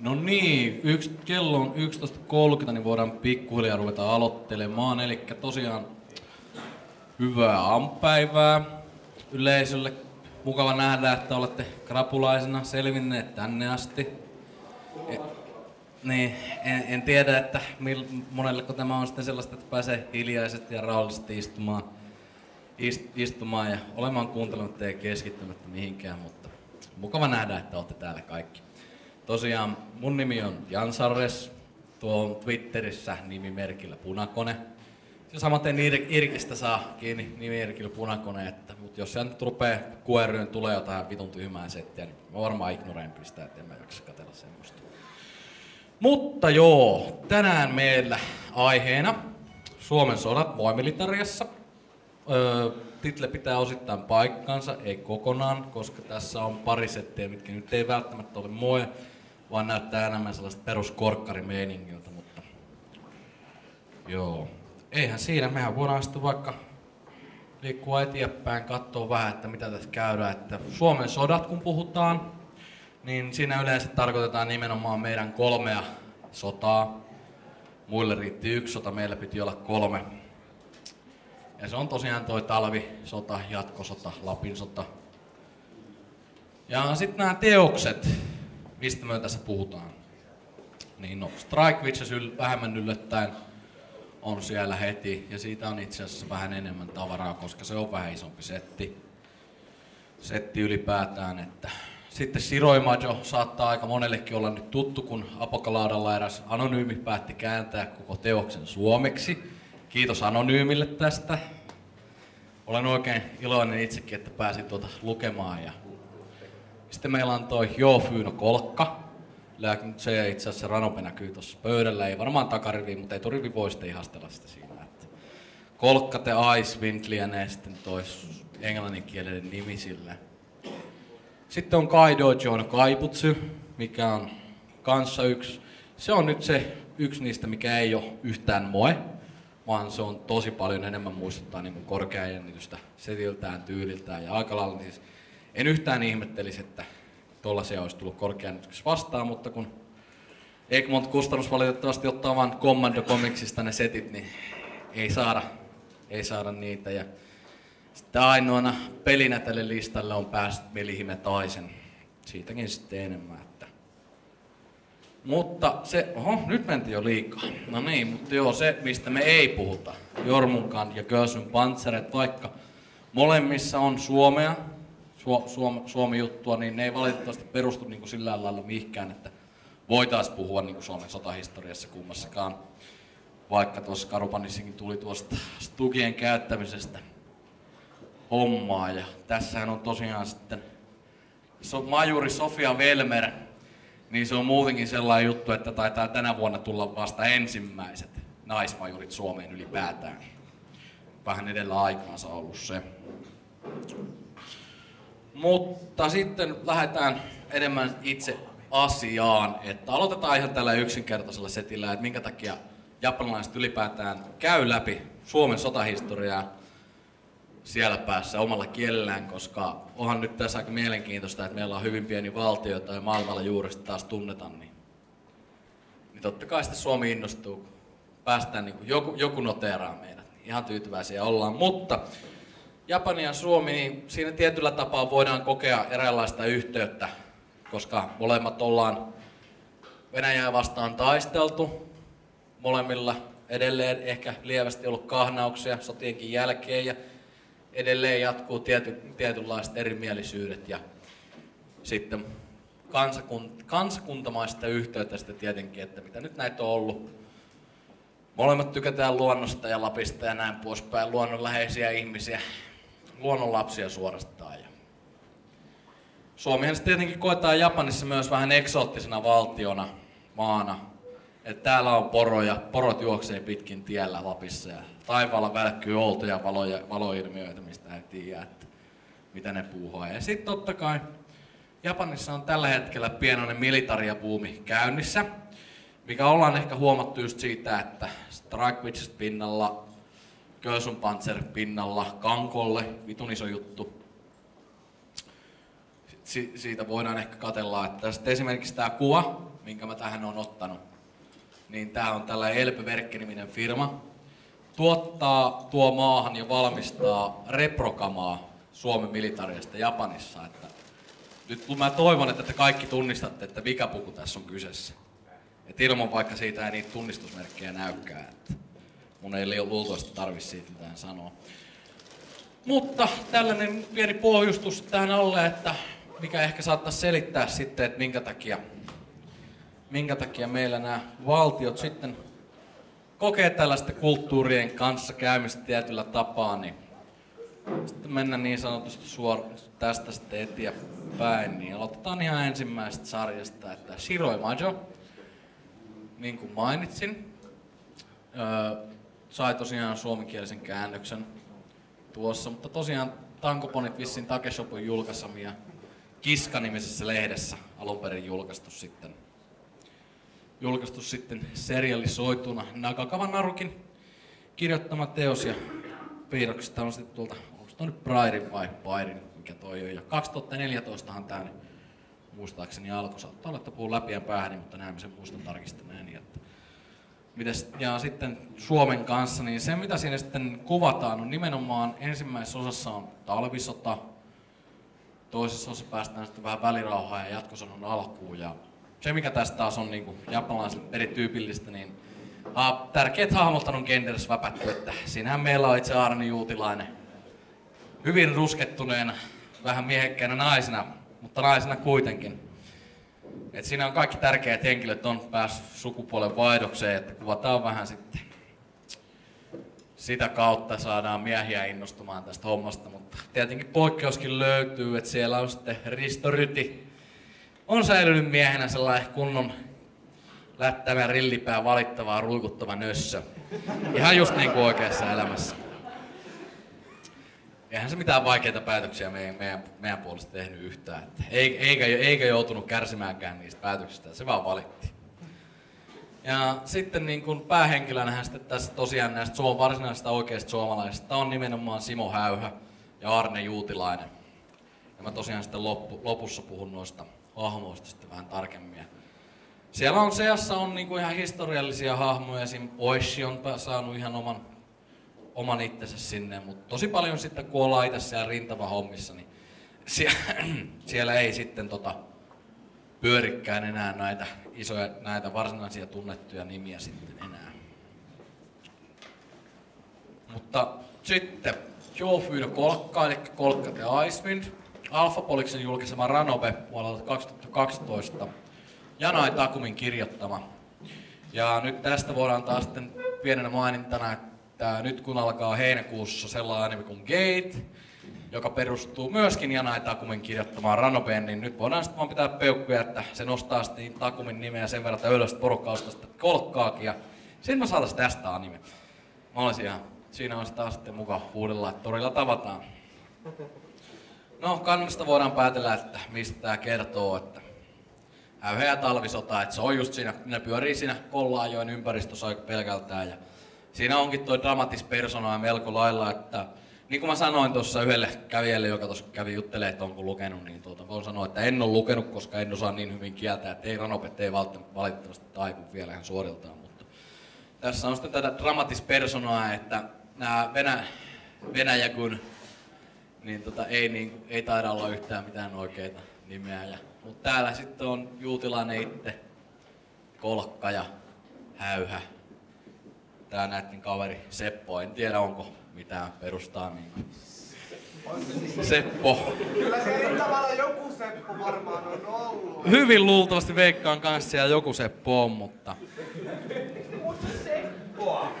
No niin, yksi, kello on 11.30, niin voidaan pikkuhiljaa ruveta aloittelemaan. Eli tosiaan hyvää aamupäivää yleisölle. Mukava nähdä, että olette krapulaisena selvinneet tänne asti. E, niin, en, en, tiedä, että mil, monelleko tämä on sitten sellaista, että pääsee hiljaisesti ja rauhallisesti istumaan, ist, istumaan ja olemaan kuuntelematta ja keskittymättä mihinkään, mutta mukava nähdä, että olette täällä kaikki. Tosiaan mun nimi on Jan Sarres, tuo on Twitterissä nimimerkillä Punakone. Ja samaten Irkistä saa kiinni nimimerkillä Punakone, että, mutta jos se nyt rupeaa QRYyn tulee jotain vitun tyhmää settiä, niin mä varmaan ignoreen pistää, että en mä jaksa katella semmoista. Mutta joo, tänään meillä aiheena Suomen sodat voimilitariassa. Öö, title pitää osittain paikkansa, ei kokonaan, koska tässä on pari settiä, mitkä nyt ei välttämättä ole moe, vaan näyttää enemmän sellaista peruskorkkarimeiningiltä, mutta joo. Eihän siinä, mehän voidaan sitten vaikka liikkua eteenpäin, katsoa vähän, että mitä tässä käydään. Että Suomen sodat kun puhutaan, niin siinä yleensä tarkoitetaan nimenomaan meidän kolmea sotaa. Muille riitti yksi sota, meillä piti olla kolme. Ja se on tosiaan toi talvisota, jatkosota, Lapin sota. Ja sitten nämä teokset, mistä me tässä puhutaan. Niin no, Strike Witches yl- vähemmän yllättäen on siellä heti, ja siitä on itse asiassa vähän enemmän tavaraa, koska se on vähän isompi setti. Setti ylipäätään, että sitten Siroimajo saattaa aika monellekin olla nyt tuttu, kun Apokalaadalla eräs anonyymi päätti kääntää koko teoksen suomeksi. Kiitos Anonyymille tästä. Olen oikein iloinen itsekin, että pääsin tuota lukemaan. Ja sitten meillä on toi Joofyyno Kolkka. Se itse asiassa Ranope näkyy tuossa pöydällä. Ei varmaan takarivi, mutta ei rivi voi sitten ihastella sitä siinä. Että Kolkka te Ice Wind lienee sitten toi englanninkielinen nimi sille. Sitten on Kaido John Kaibutsu, mikä on kanssa yksi. Se on nyt se yksi niistä, mikä ei ole yhtään moe, vaan se on tosi paljon enemmän muistuttaa niin korkeajännitystä setiltään, tyyliltään ja aika lailla en yhtään ihmettelisi, että tuollaisia olisi tullut korkeajännityksessä vastaan, mutta kun Egmont Kustannus valitettavasti ottaa vain Commando Comicsista ne setit, niin ei saada, ei saada niitä. Ja sitten ainoana pelinä tälle listalle on päässyt Melihime Taisen. Siitäkin sitten enemmän. Että. Mutta se, oho, nyt mentiin jo liikaa. No niin, mutta joo, se mistä me ei puhuta, Jormunkan ja Gösyn Pantseret, vaikka molemmissa on Suomea, Suomi-juttua, niin ne ei valitettavasti perustu niin kuin sillä lailla mihinkään, että voitaisiin puhua niin kuin Suomen sotahistoriassa kummassakaan. Vaikka tuossa Karupanissakin tuli tuosta Stugien käyttämisestä hommaa. Ja tässähän on tosiaan sitten so, majuri Sofia Velmer, niin se on muutenkin sellainen juttu, että taitaa tänä vuonna tulla vasta ensimmäiset naismajurit Suomeen ylipäätään. Vähän edellä aikaansa ollut se. Mutta sitten lähdetään enemmän itse asiaan, että aloitetaan ihan tällä yksinkertaisella setillä, että minkä takia japanilaiset ylipäätään käy läpi Suomen sotahistoriaa siellä päässä omalla kielellään, koska onhan nyt tässä aika mielenkiintoista, että meillä on hyvin pieni valtio tai maailmalla juuri taas tunnetaan, niin, niin totta kai sitten Suomi innostuu, päästään niin joku, joku noteeraa meidät. Ihan tyytyväisiä ollaan, mutta Japani ja Suomi, niin siinä tietyllä tapaa voidaan kokea eräänlaista yhteyttä, koska molemmat ollaan Venäjää vastaan taisteltu, molemmilla edelleen ehkä lievästi ollut kahnauksia sotienkin jälkeen ja edelleen jatkuu tiety, tietynlaiset erimielisyydet ja sitten kansakunt, kansakuntamaista yhteyttä sitten tietenkin, että mitä nyt näitä on ollut. Molemmat tykätään luonnosta ja Lapista ja näin poispäin, luonnonläheisiä ihmisiä luonnonlapsia suorastaan. Suomihan tietenkin koetaan Japanissa myös vähän eksoottisena valtiona, maana. Että täällä on poroja, porot juoksee pitkin tiellä Lapissa ja taivaalla välkkyy oltoja valoja, valoilmiöitä, mistä ei tiedä, että mitä ne puuhaa. Ja sitten totta kai Japanissa on tällä hetkellä pienoinen militariapuumi käynnissä, mikä ollaan ehkä huomattu just siitä, että Strike pinnalla Panzer pinnalla, Kankolle, vitun iso juttu. si- siitä voidaan ehkä katella, että tästä esimerkiksi tämä kuva, minkä mä tähän on ottanut, niin tämä on tällainen Elpe-Verkki-niminen firma. Tuottaa, tuo maahan ja valmistaa reprokamaa Suomen militariasta Japanissa. Että nyt mä toivon, että te kaikki tunnistatte, että mikä puku tässä on kyseessä. Et ilman vaikka siitä ei niitä tunnistusmerkkejä näykään. Että mun ei luultavasti tarvi siitä mitään sanoa. Mutta tällainen pieni pohjustus tähän alle, että mikä ehkä saattaisi selittää sitten, että minkä takia, minkä takia meillä nämä valtiot sitten kokee tällaista kulttuurien kanssa käymistä tietyllä tapaa, niin sitten mennään niin sanotusti suoraan tästä sitten eteenpäin, niin aloitetaan ihan ensimmäisestä sarjasta, että Shiroi Majo, niin kuin mainitsin, sai tosiaan suomenkielisen käännöksen tuossa, mutta tosiaan Tankoponit vissiin Takeshopun julkaisemia Kiska-nimisessä lehdessä alun perin julkaistu sitten, julkaistu sitten serialisoituna Nakakavan Narukin kirjoittama teos ja piirroksista on sitten tuolta, onko toi nyt Pridein vai Pairin, mikä toi on. Ja 2014han tää niin muistaakseni alkoi. Saattaa olla, että puhun läpi ja päähän, mutta näemme sen muistan tarkistaneeni. Että Ja sitten Suomen kanssa, niin se mitä siinä sitten kuvataan on nimenomaan ensimmäisessä osassa on talvisota, toisessa osassa päästään sitten vähän välirauhaa ja jatkosodan alkuun. Ja se mikä tästä taas on niin kuin japanilaisille erityypillistä, niin uh, tärkeät hahmot on genders väpätty, että siinähän meillä on itse Arni Juutilainen hyvin ruskettuneena, vähän miehekkäänä naisena, mutta naisena kuitenkin. Et siinä on kaikki tärkeät henkilöt on päässyt sukupuolen vaihdokseen, että kuvataan vähän sitten sitä kautta saadaan miehiä innostumaan tästä hommasta, mutta tietenkin poikkeuskin löytyy, että siellä on sitten Risto Ryti. On säilynyt miehenä sellainen kunnon lättävä rillipää valittavaa ruikuttava nössö. Ihan just niin kuin oikeassa elämässä eihän se mitään vaikeita päätöksiä meidän, meidän, meidän puolesta tehnyt yhtään. Että eikä, eikä joutunut kärsimäänkään niistä päätöksistä, se vaan valitti. Ja sitten niin kuin päähenkilönä sitten tässä tosiaan näistä suom- varsinaisista oikeista suomalaisista on nimenomaan Simo Häyhä ja Arne Juutilainen. Ja mä tosiaan sitten loppu, lopussa puhun noista hahmoista sitten vähän tarkemmin. Siellä on seassa on niin kuin ihan historiallisia hahmoja, esim. Oishi on saanut ihan oman oman itsensä sinne, mutta tosi paljon sitten kun ollaan itse siellä rintamahommissa, niin siellä, siellä ei sitten tota, pyörikkään enää näitä isoja, näitä varsinaisia tunnettuja nimiä sitten enää. Mutta sitten Joe Kolkka, eli Kolkka ja Icewind, Alpha Poliksen julkaisema Ranobe vuodelta 2012, Janai Takumin kirjoittama. Ja nyt tästä voidaan taas sitten pienenä mainintana, että että nyt kun alkaa heinäkuussa sellainen anime kuin Gate, joka perustuu myöskin Janai Takumin kirjoittamaan Ranobeen, niin nyt voidaan sitten vaan pitää peukkuja, että se nostaa sitten Takumin nimeä sen verran, että ylös porukka sitä kolkkaakin. Ja sitten mä saatais tästä anime. Mä olisin ihan, siinä on taas sitten mukaan huudella, että torilla tavataan. No, kannasta voidaan päätellä, että mistä tämä kertoo, että häyheä talvisota, että se on just siinä, ne pyörii siinä Kollaajoen ympäristössä pelkältään ja siinä onkin tuo dramatis persona melko lailla, että niin kuin mä sanoin tuossa yhdelle kävijälle, joka tuossa kävi juttelemaan, että onko lukenut, niin tuota, voin sanoa, että en ole lukenut, koska en osaa niin hyvin kieltä, että ei ranopet ei valitettavasti taipu vielä ihan suoriltaan. Mutta tässä on sitten tätä dramatis personaa, että nämä Venä, Venäjä kun niin tota, ei, niin, ei taida olla yhtään mitään oikeita nimeä. Ja, mutta täällä sitten on Juutilainen itse, Kolkka ja Häyhä tää näiden kaveri Seppo, en tiedä onko mitään perustaa niinku. Seppo. Kyllä se eri tavalla joku Seppo varmaan on ollut. Hyvin luultavasti veikkaan kanssa siellä joku Seppo on, mutta... Seppoa?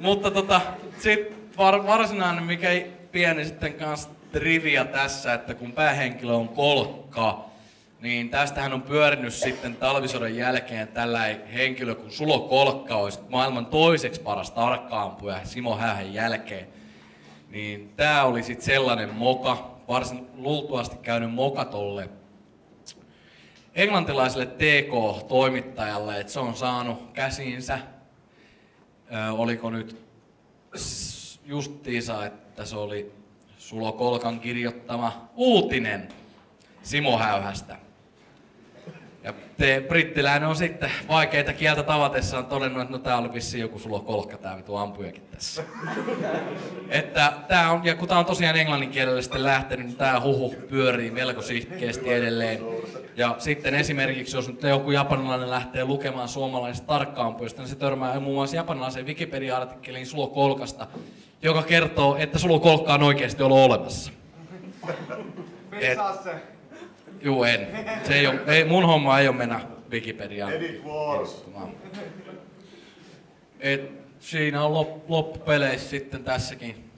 mutta tota, sit var, varsinainen, mikä ei pieni sitten kanssa trivia tässä, että kun päähenkilö on kolkka, niin tästähän on pyörinyt sitten talvisodan jälkeen tällä henkilö kuin Sulo Kolkka olisi maailman toiseksi paras tarkkaampuja Simo Hähän jälkeen. Niin tää oli sitten sellainen moka, varsin luultuasti käynyt moka tolle englantilaiselle TK-toimittajalle, että se on saanut käsiinsä, ö, oliko nyt justiinsa, että se oli Sulo Kolkan kirjoittama uutinen Simo Häyhästä. Ja te, brittiläinen on sitten vaikeita kieltä tavatessaan todennut, että no tää oli vissiin joku Sulo Kolkka, tää vitu ampujakin tässä. että tää on, ja kun tää on tosiaan englannin kielelle sitten lähtenyt, niin tää huhu pyörii melko sihkeästi edelleen. Ja sitten esimerkiksi, jos nyt joku japanilainen lähtee lukemaan suomalaisesta tarkkaampuista, niin se törmää muun muassa japanilaisen Wikipedia-artikkeliin Sulo Kolkasta, joka kertoo, että Sulo Kolkka on oikeasti ollut olemassa. Se. Juu, en. Se ei ole, ei, mun homma ei ole mennä Wikipediaan. Edit Wars. Et siinä on lop, loppupeleissä sitten tässäkin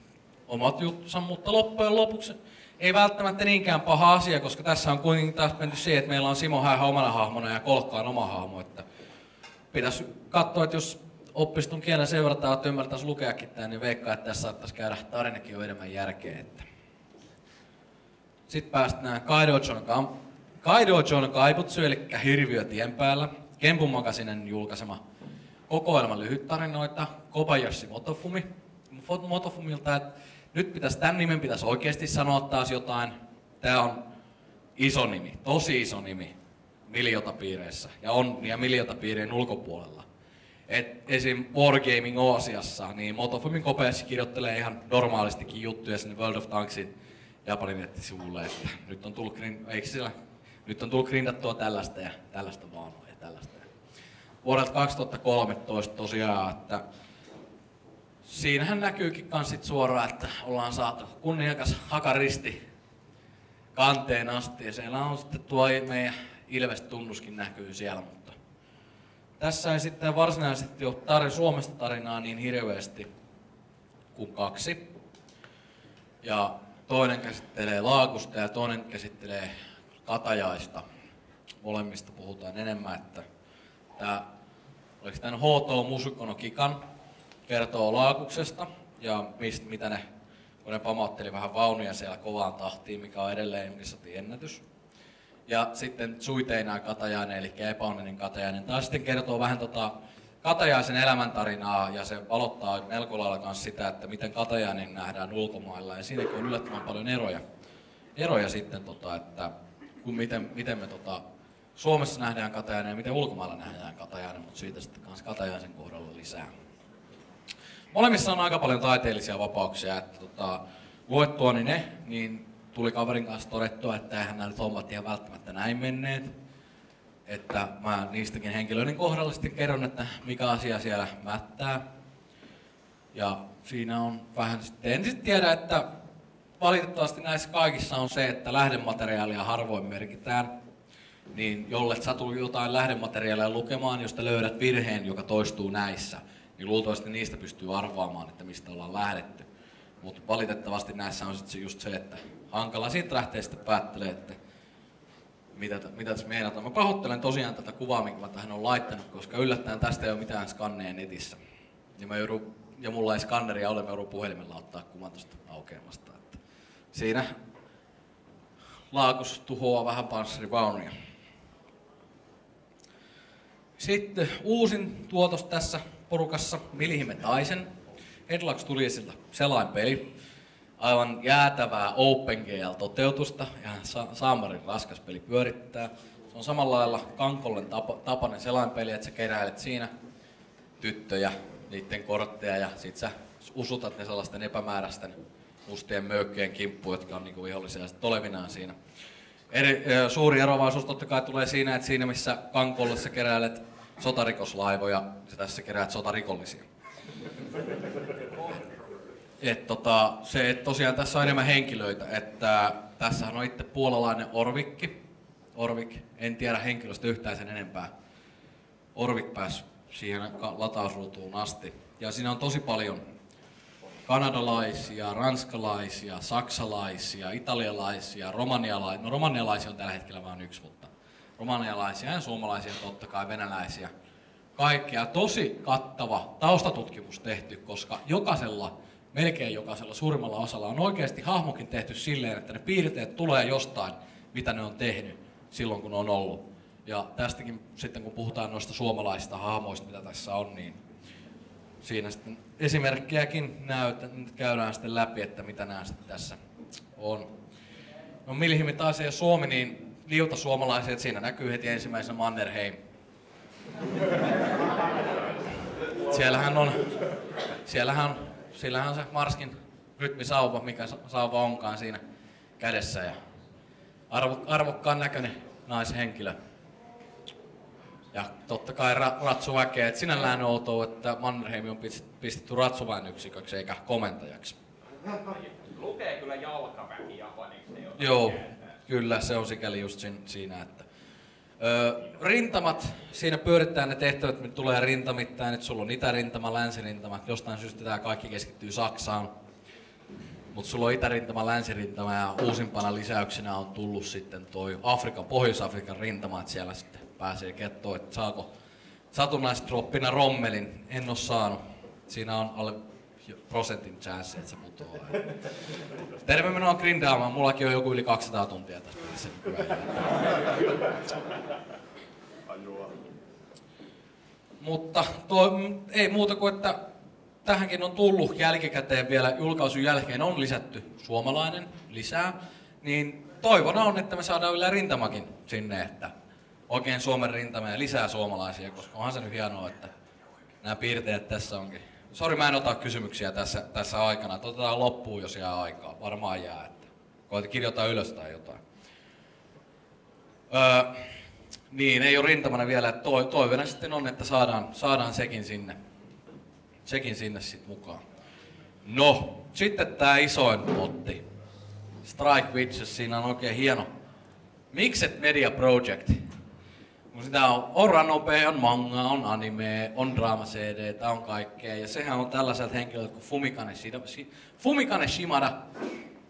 omat juttunsa, mutta loppujen lopuksi ei välttämättä niinkään paha asia, koska tässä on kuitenkin taas menty siihen, että meillä on Simo Häyhä omana hahmona ja Kolkka on oma hahmo. Että pitäisi katsoa, että jos oppistun kielen seurataan, että ymmärtäisi lukeakin tämän, niin veikkaa, että tässä saattaisi käydä tarinakin jo enemmän järkeä. Että. Sitten päästään Kaido John, Kam- Kaido John Kaibutsu, eli Hirviö tien päällä. Kempun Magasinen julkaisema kokoelma lyhyttarinoita. Kobayashi Motofumi. Motofumilta, että nyt pitäisi, tämän nimen pitäisi oikeasti sanoa taas jotain. Tämä on iso nimi, tosi iso nimi miljotapiireissä ja on ja miljotapiirien ulkopuolella. Et esim. Wargaming Oasiassa, niin Motofumin kopeessa kirjoittelee ihan normaalistikin juttuja sinne World of Tanksin Japanin nettisivulle, että nyt on tullut, grin- siellä, nyt on tullut grindattua tällaista ja tällaista vaanoa ja tällaista. Vuodelta 2013 tosiaan, että siinähän näkyykin kans sit suoraan, että ollaan saatu kunniakas hakaristi kanteen asti ja siellä on sitten tuo meidän Ilves-tunnuskin näkyy siellä, mutta tässä ei sitten varsinaisesti ole tarin, Suomesta tarinaa niin hirveästi kuin kaksi. Ja toinen käsittelee Laakusta ja toinen käsittelee Katajaista. Molemmista puhutaan enemmän, että tämä, oliko tämän H.T. Musukono Kikan kertoo Laakuksesta ja mistä, mitä ne, kun ne pamautteli vähän vaunuja siellä kovaan tahtiin, mikä on edelleen Unisatin ennätys. Ja sitten Suiteinaa Katajainen, eli epäonninen Katajainen, taas sitten kertoo vähän tota Katajaisen elämäntarinaa ja se valottaa melko lailla myös sitä, että miten Katajainen nähdään ulkomailla ja siinäkin on yllättävän paljon eroja, eroja sitten, tota, että kun miten, miten me tota, Suomessa nähdään Katajainen ja miten ulkomailla nähdään Katajainen, mutta siitä sitten myös Katajaisen kohdalla lisää. Molemmissa on aika paljon taiteellisia vapauksia, että tota, luettuani ne, niin tuli kaverin kanssa todettua, että eihän nämä hommat ihan välttämättä näin menneet. Että mä niistäkin henkilöiden kohdalla sitten kerron, että mikä asia siellä mättää. Ja siinä on vähän sitten, en sitten tiedä, että valitettavasti näissä kaikissa on se, että lähdemateriaalia harvoin merkitään. Niin jollet satu jotain lähdemateriaalia lukemaan, josta löydät virheen, joka toistuu näissä, niin luultavasti niistä pystyy arvaamaan, että mistä ollaan lähdetty. Mutta valitettavasti näissä on sitten just se, että hankala siitä lähtee sitten päättelemään, että mitä, mitä tässä meinataan. Mä pahoittelen tosiaan tätä kuvaa, minkä mä tähän on laittanut, koska yllättäen tästä ei ole mitään skanneja netissä. Ja, mä joudun, ja mulla ei skanneria ole, mä joudun puhelimella ottaa kuvan tuosta aukeamasta. Että siinä laakus tuhoaa vähän panssarivaunuja. Sitten uusin tuotos tässä porukassa, Milihime Taisen. Edlax tuli siltä selainpeli. Aivan jäätävää OpenGL-toteutusta ja sa- Saamarin raskas peli pyörittää. Se on samalla lailla Kankollen tapa, tapainen selainpeli, että sä keräilet siinä tyttöjä, niiden kortteja ja sit sä usutat ne sellaisten epämääräisten mustien möykkien kimppuun, jotka on niinku vihollisia sit olevinaan siinä. Eri, suuri eroavaisuus totta kai tulee siinä, että siinä missä Kankolle sä keräilet sotarikoslaivoja, sä tässä keräät sotarikollisia. Et tota, se, et tosiaan tässä on enemmän henkilöitä, että tässähän on itse puolalainen Orvikki. Orvik, en tiedä henkilöstä yhtään sen enempää. Orvik pääsi siihen latausruutuun asti. Ja siinä on tosi paljon kanadalaisia, ranskalaisia, saksalaisia, italialaisia, romanialaisia. No romanialaisia on tällä hetkellä vain yksi, mutta romanialaisia ja suomalaisia totta kai, venäläisiä. Kaikkea tosi kattava taustatutkimus tehty, koska jokaisella, melkein jokaisella suurimmalla osalla on oikeasti hahmokin tehty silleen, että ne piirteet tulee jostain, mitä ne on tehnyt silloin, kun on ollut. Ja tästäkin sitten, kun puhutaan noista suomalaisista hahmoista, mitä tässä on, niin siinä sitten esimerkkejäkin näytä, käydään sitten läpi, että mitä nämä sitten tässä On. No Milhimi taas ja Suomi, niin liuta suomalaisia, että siinä näkyy heti ensimmäisenä Mannerheim. Siellähän on, siellähän on, siellähän on se Marskin rytmisauva, mikä sa- sauva onkaan siinä kädessä. Ja arvo, arvokkaan näköinen naishenkilö. Ja totta kai ra- ratsuväkeä. Et sinällään outoa, että Mannerheim on pist- pistetty ratsuväen yksiköksi eikä komentajaksi. Lukee kyllä jalkaväki japaniksi. Joo, kyllä se on sikäli just siinä, että rintamat, siinä pyörittää ne tehtävät, mitä tulee rintamittain, että sulla on itärintama, länsirintama, jostain syystä tämä kaikki keskittyy Saksaan. Mutta sulla on itärintama, länsirintama ja uusimpana lisäyksenä on tullut sitten toi Afrikan, Pohjois-Afrikan rintama, että siellä sitten pääsee kertoa, että saako satunnaisdroppina rommelin. En ole saanut. Siinä on alle prosentin chanssi, että se putoaa. Terve menoa grindaamaan. Mullakin on joku yli 200 tuntia tässä pelissä nykyään. Mutta tuo, mm, ei muuta kuin, että tähänkin on tullut jälkikäteen vielä julkaisun jälkeen on lisätty suomalainen lisää, niin toivona on, että me saadaan vielä rintamakin sinne, että oikein Suomen rintama ja lisää suomalaisia, koska onhan se nyt hienoa, että nämä piirteet tässä onkin. Sori, mä en ota kysymyksiä tässä, tässä aikana. Otetaan loppuun, jos jää aikaa. Varmaan jää. Että koita kirjoittaa ylös tai jotain. Öö, niin, ei ole rintamana vielä. Toi, toiveena sitten on, että saadaan, saadaan sekin sinne, sekin sinne sit mukaan. No, sitten tämä isoin potti. Strike Witches, siinä on oikein hieno Mixed Media Project. Sitä on, on ranope, on manga, on anime, on draama CD, on kaikkea. Ja sehän on tällaiselta henkilöltä kuin Fumikane, Fumikane Shimada,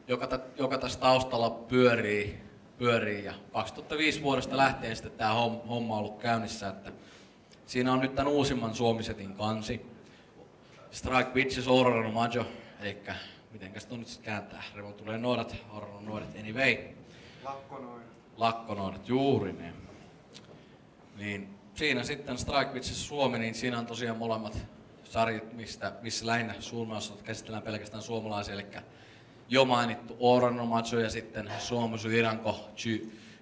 joka, ta, joka tässä taustalla pyörii, pyörii. Ja 2005 vuodesta lähtien sitten tämä homma on ollut käynnissä. Että siinä on nyt tämän uusimman Suomisetin kansi. Strike Bitches Aurora no Majo, eli mitenkäs tuon nyt sitten kääntää? Revo tulee nuoret, Aurora nuoret, anyway. Lakkonoin. Lakkonoudat, juuri ne. Niin siinä sitten Strike Witches Suomi, niin siinä on tosiaan molemmat sarjat, mistä, missä lähinnä suurimassa käsitellään pelkästään suomalaisia, eli jo mainittu Orano Macho ja sitten Suomusu Iranko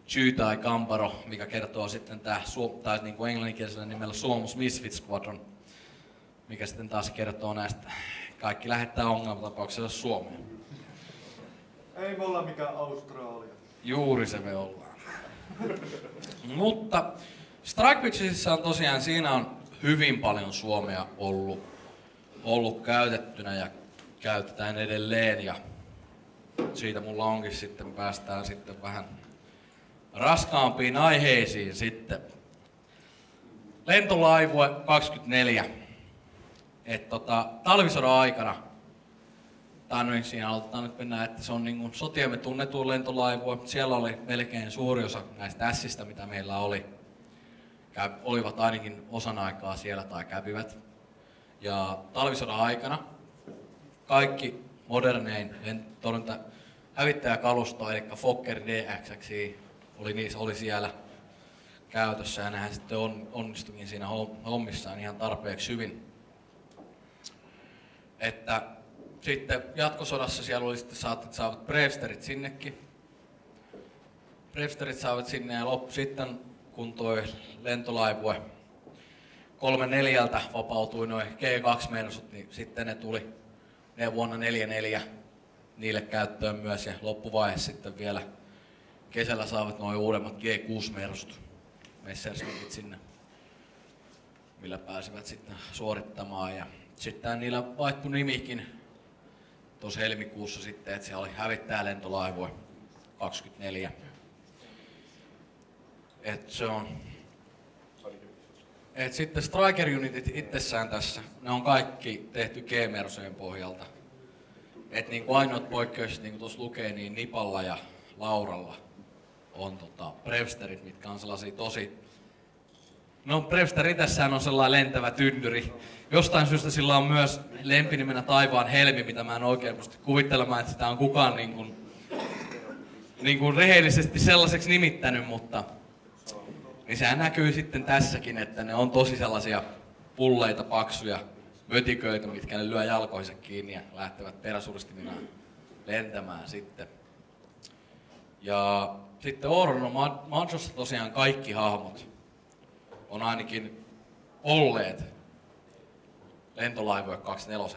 Chy tai Kamparo, mikä kertoo sitten tämä, tai niin kuin englanninkielisellä nimellä Suomus Misfit Squadron, mikä sitten taas kertoo näistä, kaikki lähettää ongelmatapauksessa Suomeen. Ei me olla mikään Australia. Juuri se me ollaan. Mutta Strike on tosiaan, siinä on hyvin paljon suomea ollut, ollut käytettynä ja käytetään edelleen. Ja siitä mulla onkin sitten, päästään sitten vähän raskaampiin aiheisiin sitten. Lentolaivue 24. Et tota, talvisodan aikana tai no siinä aloitetaan nyt mennä, että se on niin kuin sotiemme tunnetuin lentolaivue. Siellä oli melkein suuri osa näistä ässistä, mitä meillä oli. Olivat ainakin osan aikaa siellä tai kävivät. Ja talvisodan aikana kaikki modernein torjunta hävittäjäkalusto, eli Fokker DX oli, niissä, oli siellä käytössä ja nehän sitten on, onnistukin siinä hommissaan ihan tarpeeksi hyvin. Että sitten jatkosodassa siellä oli sitten saatit saavat Brewsterit sinnekin. Brewsterit saavat sinne ja loppu sitten, kun toi lentolaivue kolme neljältä vapautui noin G2-mersut, niin sitten ne tuli ne vuonna 44 niille käyttöön myös ja loppuvaihe sitten vielä kesällä saavat noin uudemmat G6-mersut, Messerschmittit sinne, millä pääsivät sitten suorittamaan ja sitten niillä vaihtui nimikin tuossa helmikuussa sitten, että siellä oli hävittää lentolaivue 24. Et se on. Et sitten Striker Unitit itsessään tässä, ne on kaikki tehty G-mersojen pohjalta. Et niin kuin ainoat poikkeukset, niin kuin tuossa lukee, niin Nipalla ja Lauralla on tota, Brewsterit, mitkä on sellaisia tosi... No Brewster itsessään on sellainen lentävä tynnyri. Jostain syystä sillä on myös lempinimenä Taivaan helmi, mitä mä en oikein pysty kuvittelemaan, että sitä on kukaan niin kuin, niin kuin rehellisesti sellaiseksi nimittänyt, mutta niin sehän näkyy sitten tässäkin, että ne on tosi sellaisia pulleita, paksuja mötiköitä, mitkä ne lyö jalkoiset kiinni ja lähtevät peräsuristimina lentämään sitten. Ja sitten Orono Majossa tosiaan kaikki hahmot on ainakin olleet lentolaivoja 24.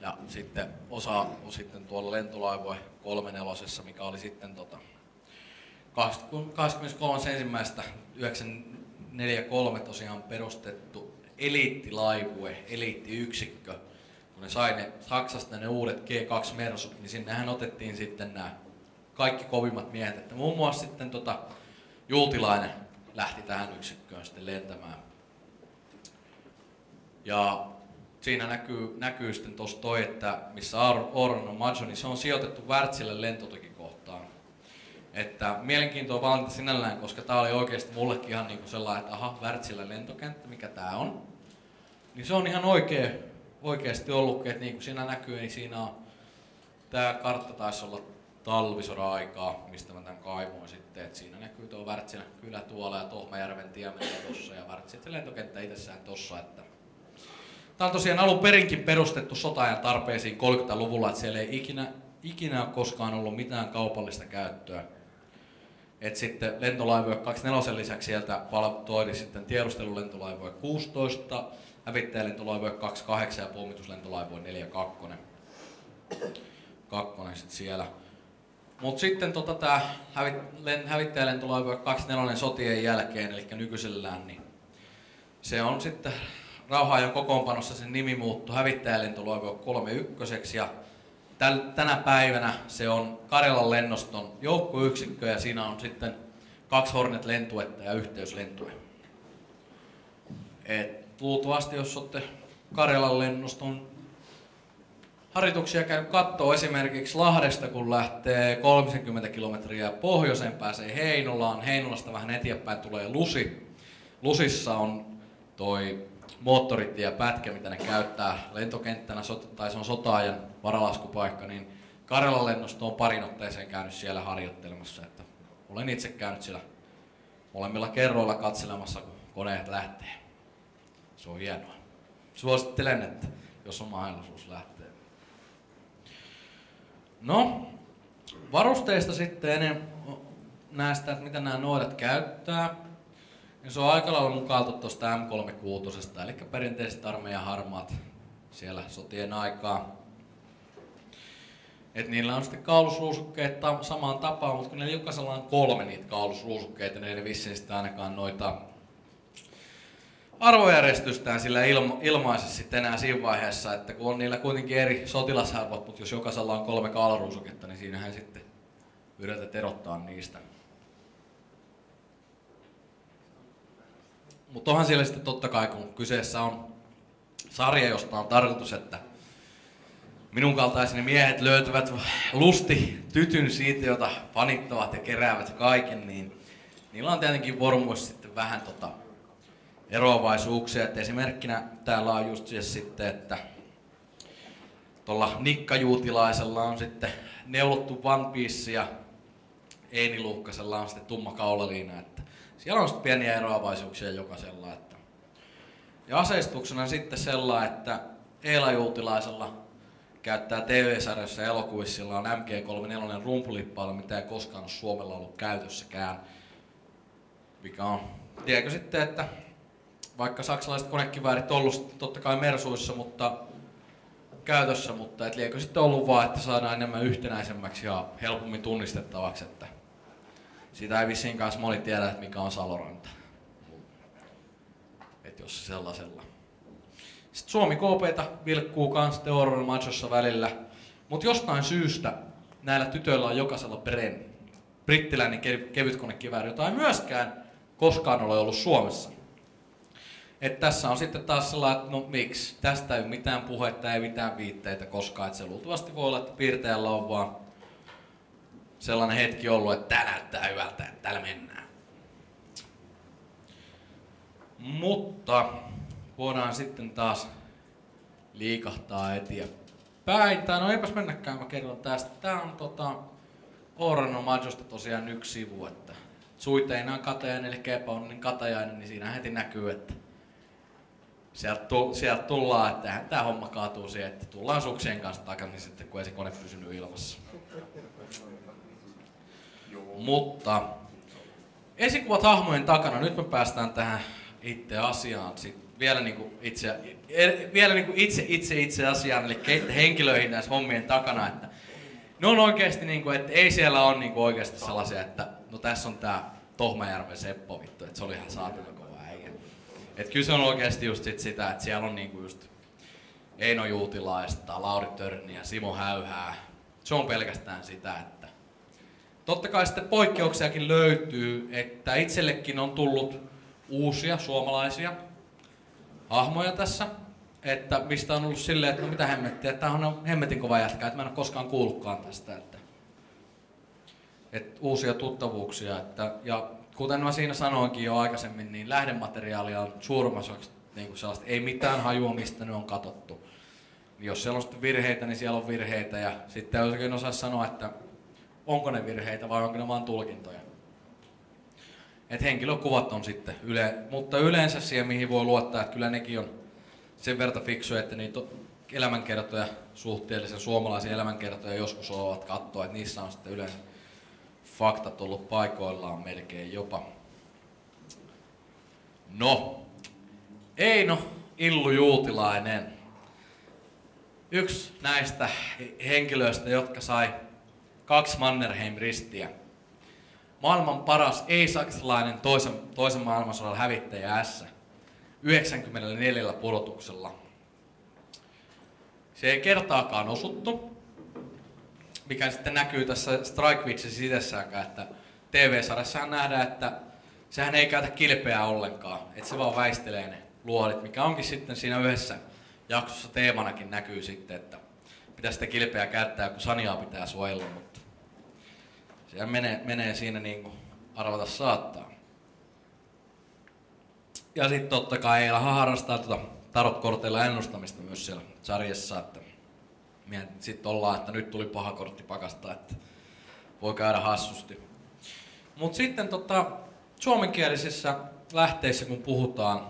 Ja sitten osa on sitten tuolla lentolaivoja 34, mikä oli sitten tota 23.1.1943 tosiaan perustettu eliittilaivue, eliittiyksikkö. Kun ne sai ne Saksasta ne uudet G2 Mersut, niin sinnehän otettiin sitten nämä kaikki kovimmat miehet. Että muun muassa sitten tota, Jultilainen lähti tähän yksikköön sitten lentämään. Ja siinä näkyy, näkyy sitten tuossa toi, että missä Oron on Maggio, niin se on sijoitettu Wärtsille lentotukikohtaan. Että mielenkiintoa valinta sinällään, koska tämä oli oikeasti mullekin ihan niin kuin sellainen, että aha, Wärtsillä lentokenttä, mikä tämä on. Niin se on ihan oikea, oikeasti ollut, että niin kuin siinä näkyy, niin siinä on, tämä kartta taisi olla talvisodan aikaa, mistä mä tämän kaivoin sitten, että siinä näkyy tuo Wärtsilä kylä tuolla ja Tohmajärven tie menee tossa ja Wärtsilä lentokenttä itsessään tossa, että Tämä on tosiaan alun perinkin perustettu sotaajan tarpeisiin 30-luvulla, että siellä ei ikinä, ikinä ole koskaan ollut mitään kaupallista käyttöä. Et sitten lentolaivoja 24 lisäksi sieltä toidi sitten tiedustelulentolaivoja 16, hävittäjälentolaivoja 28 ja pommituslentolaivoja 42. Kakkonen sitten siellä. Mutta sitten tota, tämä hävittäjälentolaivoja 24 sotien jälkeen, eli nykyisellään, niin se on sitten rauhaajan kokoonpanossa sen nimi muuttui hävittäjälentolaivo 31 ja tänä päivänä se on Karjalan lennoston joukkoyksikkö ja siinä on sitten kaksi Hornet-lentuetta ja yhteyslentue. Et luultavasti jos olette Karjalan lennoston harjoituksia käynyt katsoa esimerkiksi Lahdesta, kun lähtee 30 kilometriä pohjoiseen, pääsee Heinolaan. Heinolasta vähän eteenpäin tulee Lusi. Lusissa on toi moottoritie pätkä, mitä ne käyttää lentokenttänä, tai se on sotaajan varalaskupaikka, niin Karjalan lennosto on parin otteeseen käynyt siellä harjoittelemassa. Että olen itse käynyt siellä molemmilla kerroilla katselemassa, kun koneet lähtee. Se on hienoa. Suosittelen, että jos on mahdollisuus lähteä. No, varusteista sitten ennen näistä, että mitä nämä nuoret käyttää. Se on aika lailla mukailtu tuosta M36, eli perinteiset armeijan harmaat siellä sotien aikaa. Et niillä on sitten kaulusruusukkeet samaan tapaan, mutta kun niillä jokaisella on kolme niitä kaulusruusukkeita, niin ne vissiin sitten ainakaan noita arvojärjestystään sillä ilma, ilmaise sitten enää siinä vaiheessa, että kun on niillä kuitenkin eri sotilasarvot, mutta jos jokaisella on kolme kaulusruusuketta, niin siinähän sitten yrität erottaa niistä. Mutta onhan siellä sitten totta kai, kun kyseessä on sarja, josta on tarkoitus, että minun kaltaiseni miehet löytyvät lusti tytyn siitä, jota fanittavat ja keräävät kaiken, niin niillä on tietenkin vormuissa sitten vähän tota eroavaisuuksia. Et esimerkkinä täällä on just se sitten, että tuolla nikkajuutilaisella on sitten neulottu One Piece ja Eini Luukkasella on sitten tumma kaulaliina. Että siellä on pieniä eroavaisuuksia jokaisella. Että. Ja aseistuksena sitten sellainen, että Eila Juutilaisella käyttää TV-sarjassa ja elokuvissa, on MG34 rumpulippailla, mitä ei koskaan ole Suomella ollut käytössäkään. Mikä on, tiedätkö sitten, että vaikka saksalaiset konekiväärit on ollut totta kai Mersuissa, mutta käytössä, mutta et liekö sitten ollut vaan, että saadaan enemmän yhtenäisemmäksi ja helpommin tunnistettavaksi, että sitä ei vissiin kanssa moni tiedä, että mikä on Saloranta. Et jos se sellaisella. Sitten Suomi KPtä vilkkuu kans Teoron Machossa välillä. Mutta jostain syystä näillä tytöillä on jokaisella Bren. Brittiläinen kevytkonekivääri, jota ei myöskään koskaan ole ollut Suomessa. Et tässä on sitten taas sellainen, että no miksi, tästä ei ole mitään puhetta, ei mitään viitteitä koskaan. Että se luultavasti voi olla, että piirteellä on vaan sellainen hetki ollut, että tämä näyttää hyvältä, että täällä mennään. Mutta voidaan sitten taas liikahtaa eteenpäin. Tai no eipäs mennäkään, mä kerron tästä. Tää on tota, Orano Majosta tosiaan yksi sivu, että suiteinaan katajainen eli epäonninen katajainen, niin siinä heti näkyy, että sieltä, tu, sieltä tullaan, että tämä homma kaatuu siihen, että tullaan suksien kanssa takaisin sitten, kun ei se kone pysynyt ilmassa. Mutta esikuvat hahmojen takana, nyt me päästään tähän itse asiaan. Sitten vielä niinku itse, e- vielä niinku itse, itse, itse asiaan, eli keitä henkilöihin näissä hommien takana. Että ne on oikeasti, niinku, että ei siellä ole niinku oikeasti sellaisia, että no tässä on tää Tohmajärven Seppo vittu, että se oli ihan saatana kova äijä. Et kyllä se on oikeasti just sit sitä, että siellä on niinku just Eino Juutilaista, Lauri Törniä, Simo Häyhää. Se on pelkästään sitä, että totta kai sitten poikkeuksiakin löytyy, että itsellekin on tullut uusia suomalaisia hahmoja tässä, että mistä on ollut silleen, että no mitä hemmettiä, että tämä on hemmetin kova jätkä, että mä en ole koskaan kuullutkaan tästä, että, että uusia tuttavuuksia, että, ja kuten mä siinä sanoinkin jo aikaisemmin, niin lähdemateriaalia on suurimmaksi niin kuin sellaista, ei mitään hajua, mistä ne on katottu. Jos siellä on virheitä, niin siellä on virheitä, ja sitten oikein osaa sanoa, että onko ne virheitä vai onko ne vain tulkintoja. Et henkilökuvat on sitten, yle, mutta yleensä siihen mihin voi luottaa, että kyllä nekin on sen verran fiksuja, että niitä elämänkertoja, suhteellisen suomalaisia elämänkertoja joskus ovat katsoa, että niissä on sitten yleensä faktat ollut paikoillaan melkein jopa. No, Eino Illu Juutilainen. Yksi näistä henkilöistä, jotka sai kaksi Mannerheim-ristiä. Maailman paras ei-saksalainen toisen, toisen maailmansodan hävittäjä S. 94 pudotuksella. Se ei kertaakaan osuttu, mikä sitten näkyy tässä Strike Witchissä että TV-sarjassahan nähdään, että sehän ei käytä kilpeä ollenkaan, että se vaan väistelee ne luodit, mikä onkin sitten siinä yhdessä jaksossa teemanakin näkyy sitten, että pitää sitä kilpeä käyttää, kun Saniaa pitää suojella, mutta se menee, menee siinä niin kuin arvata saattaa. Ja sitten totta kai Eilahan harrastaa tuota tarotkorteilla ennustamista myös siellä sarjassa, että sitten ollaan, että nyt tuli paha kortti pakasta, että voi käydä hassusti. Mutta sitten tota, suomenkielisissä lähteissä, kun puhutaan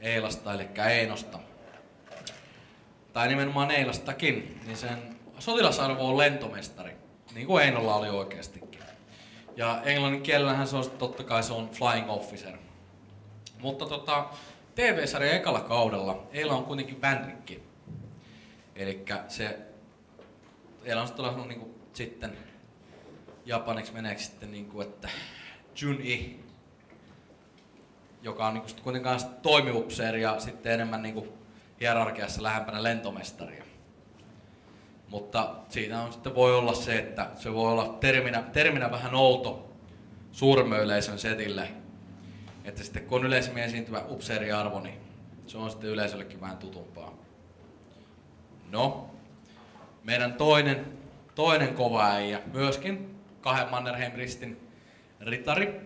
Eilasta, eli Einosta, tai nimenomaan Eilastakin, niin sen sotilasarvo on lentomestari, niin kuin Einolla oli oikeastikin. Ja englannin kielellähän se on totta kai se on flying officer. Mutta tota, TV-sarjan ekalla kaudella Eila on kuitenkin vänrikki. Eli se, Eila on sitten niin kuin, sitten japaniksi meneeksi sitten niin kuin, että Jun-i, joka on niin kuin, kuitenkaan toimiupseeri ja sitten enemmän niin kuin, hierarkiassa lähempänä lentomestaria. Mutta siinä on sitten voi olla se, että se voi olla terminä, terminä vähän outo suuremme yleisön setille. Että sitten kun on yleisemmin esiintyvä upseeriarvo, niin se on sitten yleisöllekin vähän tutumpaa. No, meidän toinen, toinen kova äijä, myöskin kahden Mannerheim-ristin ritari,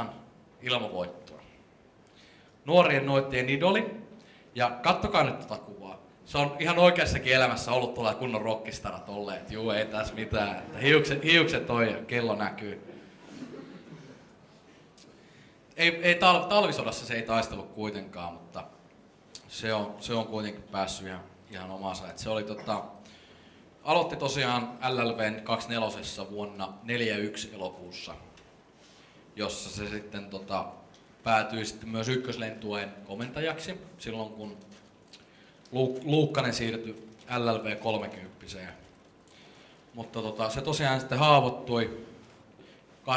7-8 ilmavoittoa. Nuorien noittien idoli, ja kattokaa nyt tuota kuvaa. Se on ihan oikeassakin elämässä ollut tuolla kunnon rockistarat olleet. Juu, ei tässä mitään. Että hiukset, hiukset toi kello näkyy. Ei, ei tal, talvisodassa se ei taistellut kuitenkaan, mutta se on, se on kuitenkin päässyt ihan, ihan omansa. Et se oli tota, aloitti tosiaan LLVn 24 vuonna 41 elokuussa, jossa se sitten tota, päätyi sitten myös ykköslentueen komentajaksi silloin, kun Luukkanen siirtyi LLV 30 Mutta tota, se tosiaan sitten haavoittui 28.6.1944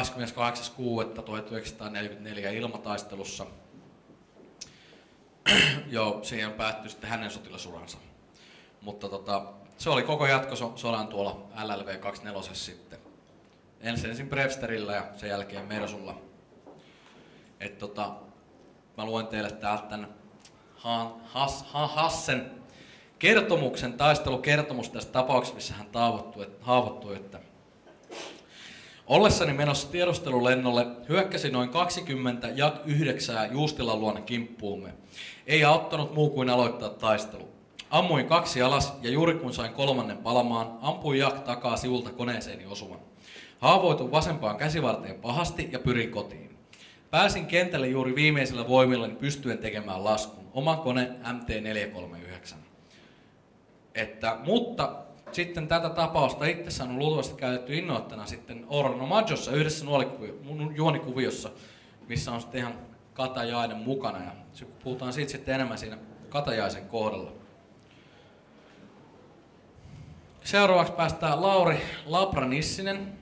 ilmataistelussa. Joo, siihen päättyi sitten hänen sotilasuransa. Mutta tota, se oli koko jatkosodan tuolla LLV 24 sitten. Ensin ensin Brewsterillä ja sen jälkeen Mersulla. Et tota, mä luen teille täältä tämän Has, Hassen kertomuksen, taistelukertomus tästä tapauksesta, missä hän haavoittui, että Ollessani menossa tiedustelulennolle hyökkäsi noin 20 jak 9 Juustilan luonne kimppuumme. Ei auttanut muu kuin aloittaa taistelu. Ammuin kaksi alas ja juuri kun sain kolmannen palamaan, ampuin Jak takaa sivulta koneeseeni osuman. Haavoitun vasempaan käsivarteen pahasti ja pyrin kotiin. Pääsin kentälle juuri viimeisellä voimillani pystyen tekemään laskun. Oma kone MT439. Että, mutta sitten tätä tapausta itse saanut luultavasti käytetty innoittana sitten Orno Majossa yhdessä juonikuviossa, missä on sitten ihan Katajainen mukana. Ja puhutaan siitä sitten enemmän siinä Katajaisen kohdalla. Seuraavaksi päästään Lauri Lapranissinen.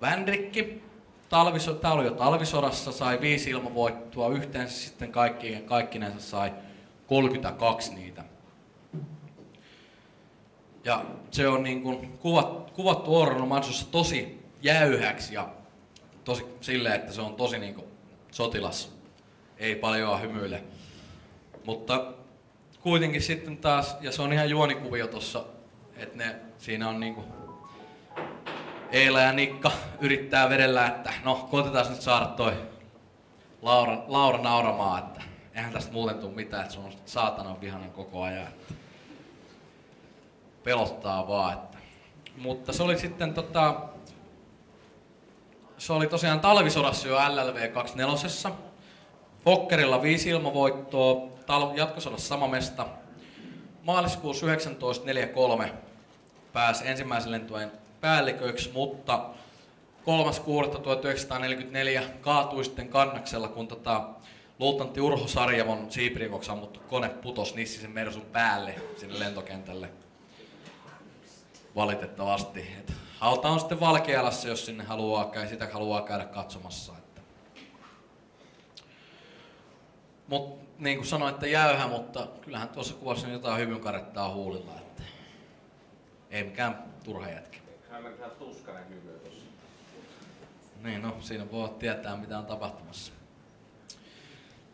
Vändrikki. Talviso, tämä oli jo talvisodassa, sai viisi ilmavoittoa, yhteensä sitten kaikki, kaikkinensa sai 32 niitä. Ja se on niin kuin kuvat, kuvattu Orno Matsussa tosi jäyhäksi ja tosi silleen, että se on tosi niin kuin sotilas. Ei paljon hymyile. Mutta kuitenkin sitten taas, ja se on ihan juonikuvio tossa, että ne, siinä on niinku Eila ja Nikka yrittää vedellä, että no koitetaan nyt saada toi Laura, Laura nauramaan, että eihän tästä muuten tule mitään, että se on saatanan vihainen koko ajan. Että pelottaa vaan. Että. Mutta se oli sitten tota, se oli tosiaan talvisodassa jo LLV 24. Fokkerilla viisi ilmavoittoa, tal- jatkosodassa sama mesta. Maaliskuussa 1943 pääsi ensimmäisen lentojen päälliköiksi, mutta 3.6.1944 kaatui sitten kannaksella, kun tota, luutnantti Urho Sarjavon siipirikoksi ammuttu kone putosi Nissisen Mersun päälle sinne lentokentälle. Valitettavasti. Et hauta on sitten Valkealassa, jos sinne haluaa, käy, sitä haluaa käydä katsomassa. Että. Mut, niin kuin sanoin, että jäyhä, mutta kyllähän tuossa kuvassa on jotain hyvin karettaa huulilla. Että ei mikään turha jätkä. Tuskanen hymy tossa. Niin, no siinä voi tietää mitä on tapahtumassa.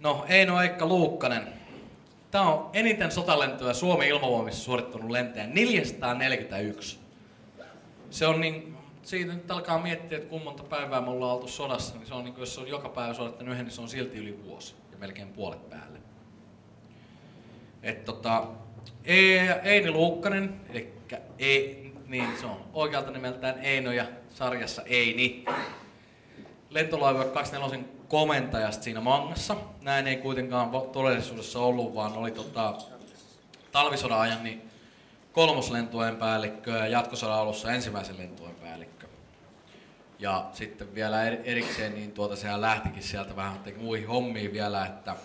No, Eino Eikka Luukkanen. Tämä on eniten sotalentoja Suomen ilmavoimissa suorittanut lentäjä 441. Se on niin, siitä nyt alkaa miettiä, että kuinka monta päivää me ollaan oltu sodassa, niin se on niin jos se on joka päivä suorittanut yhden, niin se on silti yli vuosi ja melkein puolet päälle. Et tota, E- Eini Luukkanen, eli niin se on oikealta nimeltään Eino ja sarjassa Eini. Lentolaiva 24 komentajasta siinä mangassa. Näin ei kuitenkaan todellisuudessa ollut, vaan oli tota, talvisodan ajan niin kolmoslentojen päällikkö ja jatkosodan alussa ensimmäisen lentojen päällikkö. Ja sitten vielä eri- erikseen, niin tuota sehän lähtikin sieltä vähän muihin hommiin vielä, että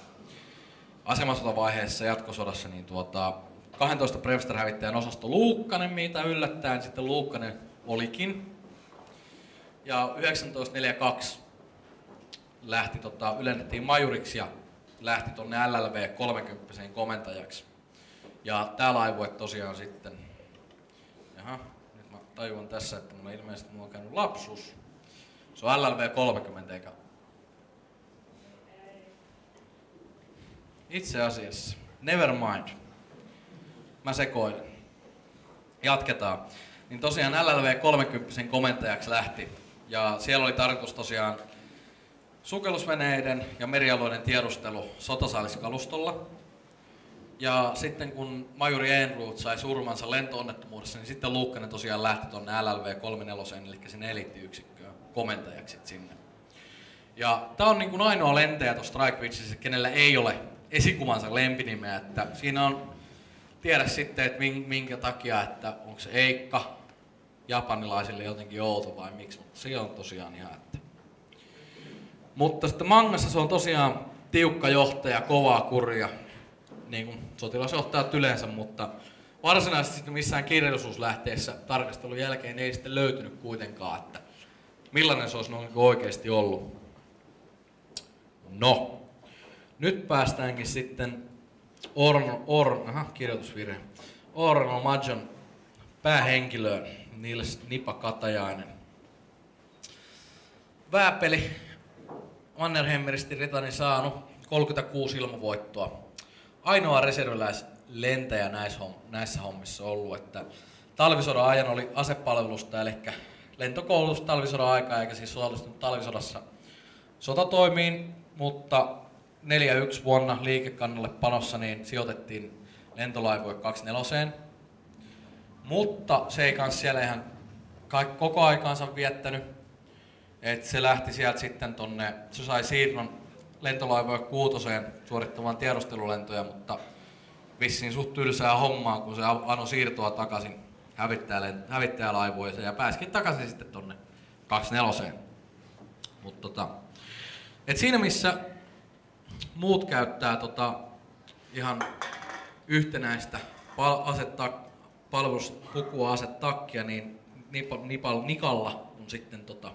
asemasotavaiheessa jatkosodassa niin tuota, 12 Brewster-hävittäjän osasto Luukkanen, mitä yllättäen sitten Luukkanen olikin. Ja 1942 lähti, tota, ylennettiin majuriksi ja lähti tonne LLV 30 komentajaksi. Ja tää laivue tosiaan sitten, jaha, nyt mä tajuan tässä, että mulla ilmeisesti mulla on käynyt lapsus. Se on LLV 30 eikä Itse asiassa. Never mind. Mä sekoilin. Jatketaan. Niin tosiaan LLV 30 komentajaksi lähti. Ja siellä oli tarkoitus tosiaan sukellusveneiden ja merialueiden tiedustelu sotasaaliskalustolla. Ja sitten kun majuri Enroot sai surmansa lentoonnettomuudessa, niin sitten Luukkanen tosiaan lähti tuonne LLV 34, eli sinne eliittiyksikköön komentajaksi sinne. Ja tää on niin kuin ainoa lentäjä tuossa Strike Witchissä, kenellä ei ole esikuvansa lempinimeä, että siinä on tiedä sitten, että min- minkä takia, että onko se Eikka japanilaisille jotenkin outo vai miksi, mutta se on tosiaan ihan, että mutta sitten mangassa se on tosiaan tiukka johtaja, kovaa kurja, niin kuin sotilasjohtajat yleensä, mutta varsinaisesti missään kirjallisuuslähteessä tarkastelun jälkeen ei sitten löytynyt kuitenkaan, että millainen se olisi oikeasti ollut. No, nyt päästäänkin sitten Orno, Orno, aha, kirjoitusvirhe. Orno Majon päähenkilöön, Nils Nipa Katajainen. Vääpeli Mannerheimeristin Ritani saanut 36 ilmavoittoa. Ainoa reserviläislentäjä näissä, näissä hommissa ollut, että talvisodan ajan oli asepalvelusta, eli lentokoulutus talvisodan aikaa, eikä siis osallistunut talvisodassa sotatoimiin, mutta 41 vuonna liikekannalle panossa niin sijoitettiin lentolaivue 24. Mutta se ei kans siellä ihan koko aikaansa viettänyt. Et se lähti sieltä sitten tonne, se sai siirron lentolaivue kuutoseen suorittamaan tiedustelulentoja, mutta vissiin suht tylsää hommaa, kun se ano siirtoa takaisin hävittäjälaivoihin ja pääsikin takaisin sitten tonne 24. Mutta tota, et siinä missä muut käyttää tota, ihan yhtenäistä pal- asetta, palveluspukua asetakkia, niin nipa, nipal, Nikalla on sitten tota,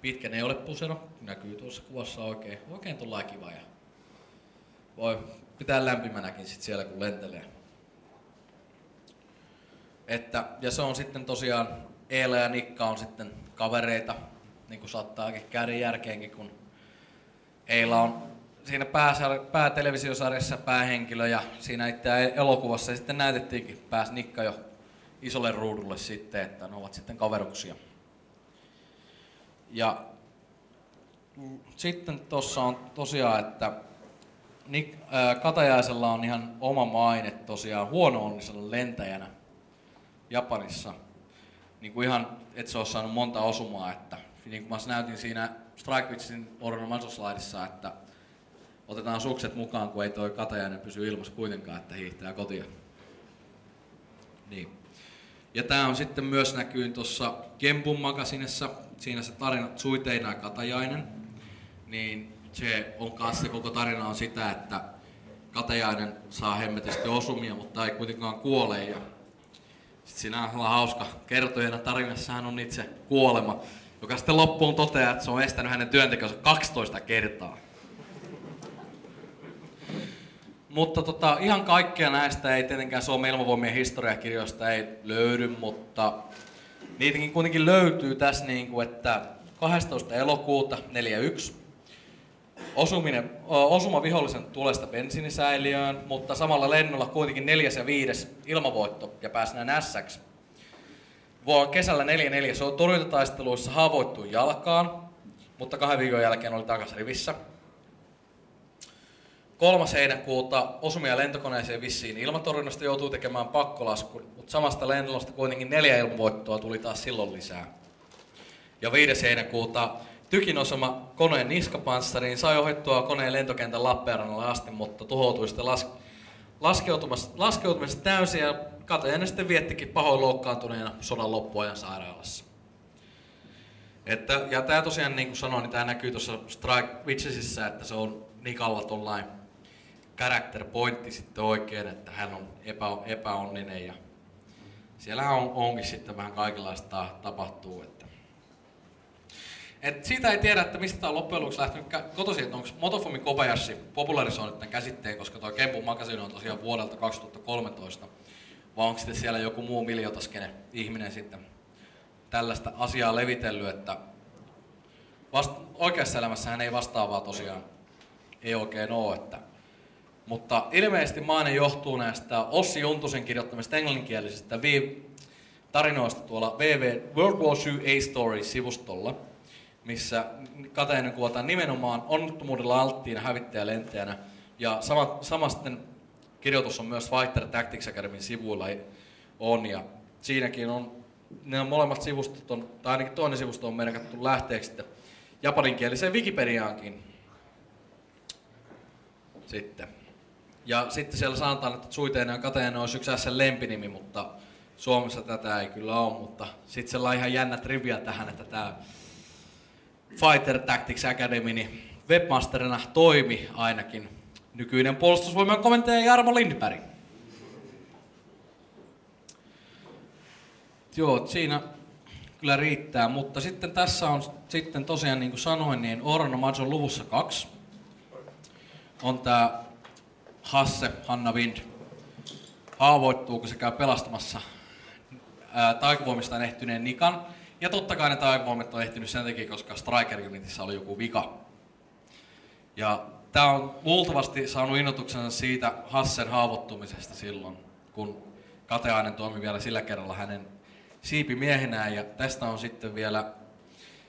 pitkä neulepusero, näkyy tuossa kuvassa oikein, oikein tuolla kiva ja voi pitää lämpimänäkin sit siellä kun lentelee. Että, ja se on sitten tosiaan, Eela ja Nikka on sitten kavereita, niin kuin saattaakin käydä järkeenkin, kun Eila on siinä pääsar- päätelevisiosarjassa päähenkilö ja siinä itse elokuvassa sitten näytettiinkin, pääsi Nikka jo isolle ruudulle sitten, että ne ovat sitten kaveruksia. Ja sitten tuossa on tosiaan, että Nik, ää, Katajaisella on ihan oma maine tosiaan huono-onnisella lentäjänä Japanissa. Niin kuin ihan, että se olisi saanut monta osumaa, että niin kuin mä näytin siinä Strike Witchin Masoslaidissa, että otetaan sukset mukaan, kun ei toi Katajainen pysy ilmassa kuitenkaan, että hiihtää kotia. Niin. Ja tämä on sitten myös näkyy tuossa Kempun magasinessa, siinä se tarina Suiteina ja Katajainen. Niin se on kanssa koko tarina on sitä, että Katajainen saa hemmetisti osumia, mutta ei kuitenkaan kuole. Ja sitten siinä on hauska kertojana tarinassahan on itse kuolema, joka sitten loppuun toteaa, että se on estänyt hänen työntekonsa 12 kertaa. Mutta tota, ihan kaikkea näistä ei tietenkään Suomen ilmavoimien historiakirjoista ei löydy, mutta niitäkin kuitenkin löytyy tässä, niin kuin, että 12. elokuuta 41 osuminen, osuma vihollisen tulesta bensiinisäiliöön, mutta samalla lennolla kuitenkin neljäs ja viides ilmavoitto ja pääsi näin ässäksi. Vuonna kesällä 4-4 se torjuntataisteluissa haavoittui jalkaan, mutta kahden viikon jälkeen oli takaisin rivissä. 3. heinäkuuta osumia lentokoneeseen vissiin ilmatorjunnasta joutuu tekemään pakkolaskun, mutta samasta lennosta kuitenkin neljä ilmavoittoa tuli taas silloin lisää. Ja 5. heinäkuuta tykin osuma koneen niskapanssariin sai ohittua koneen lentokentän Lappeenrannalle asti, mutta tuhoutui sitten las, laskeutumassa, laskeutumassa täysin ja Katajainen sitten viettikin pahoin loukkaantuneena sodan loppuajan sairaalassa. Että, ja tämä tosiaan niin kuin sanoin, niin tämä näkyy tuossa Strike Witchesissä, että se on Nikalla tollain character pointti sitten oikein, että hän on epä, epäonninen ja siellähän on, onkin sitten vähän kaikenlaista tapahtuu. Että. Et siitä ei tiedä, että mistä tämä on loppujen lopuksi lähtenyt kotoisin, että onko Motofumi Kobayashi popularisoinut tämän käsitteen, koska tuo Kempun makasino on tosiaan vuodelta 2013, vai onko sitten siellä joku muu miljotaskene ihminen sitten tällaista asiaa levitellyt, että vast, oikeassa elämässä hän ei vastaavaa tosiaan ei oikein ole, että mutta ilmeisesti maine johtuu näistä Ossi Juntusen kirjoittamista englanninkielisistä vi- tarinoista tuolla WW World War II A-Story-sivustolla, missä Katainen kuvataan nimenomaan onnettomuudella alttiina hävittäjälentäjänä. Ja sama, sama sitten kirjoitus on myös Fighter Tactics Academyn sivuilla on, ja siinäkin on, ne on molemmat sivustot, on, tai ainakin toinen sivusto on merkattu lähteeksi sitten japaninkieliseen Wikipediaankin sitten. Ja sitten siellä sanotaan, että Suiteinen ja Kateinen olisi yksi sen lempinimi, mutta Suomessa tätä ei kyllä ole, mutta sitten siellä on ihan jännä trivia tähän, että tämä Fighter Tactics Academy niin webmasterina toimi ainakin nykyinen puolustusvoiman komentaja Jarmo Lindberg. Joo, siinä kyllä riittää, mutta sitten tässä on sitten tosiaan niin kuin sanoin, niin Orno Majon luvussa kaksi on tämä Hasse, Hanna Wind, haavoittuu, kun se käy pelastamassa taikavoimistaan ehtyneen Nikan. Ja totta kai ne taikavoimet on ehtinyt sen takia, koska Striker Unitissa oli joku vika. Ja tämä on luultavasti saanut innotuksensa siitä Hassen haavoittumisesta silloin, kun Kateainen toimi vielä sillä kerralla hänen siipimiehenään. Ja tästä on sitten vielä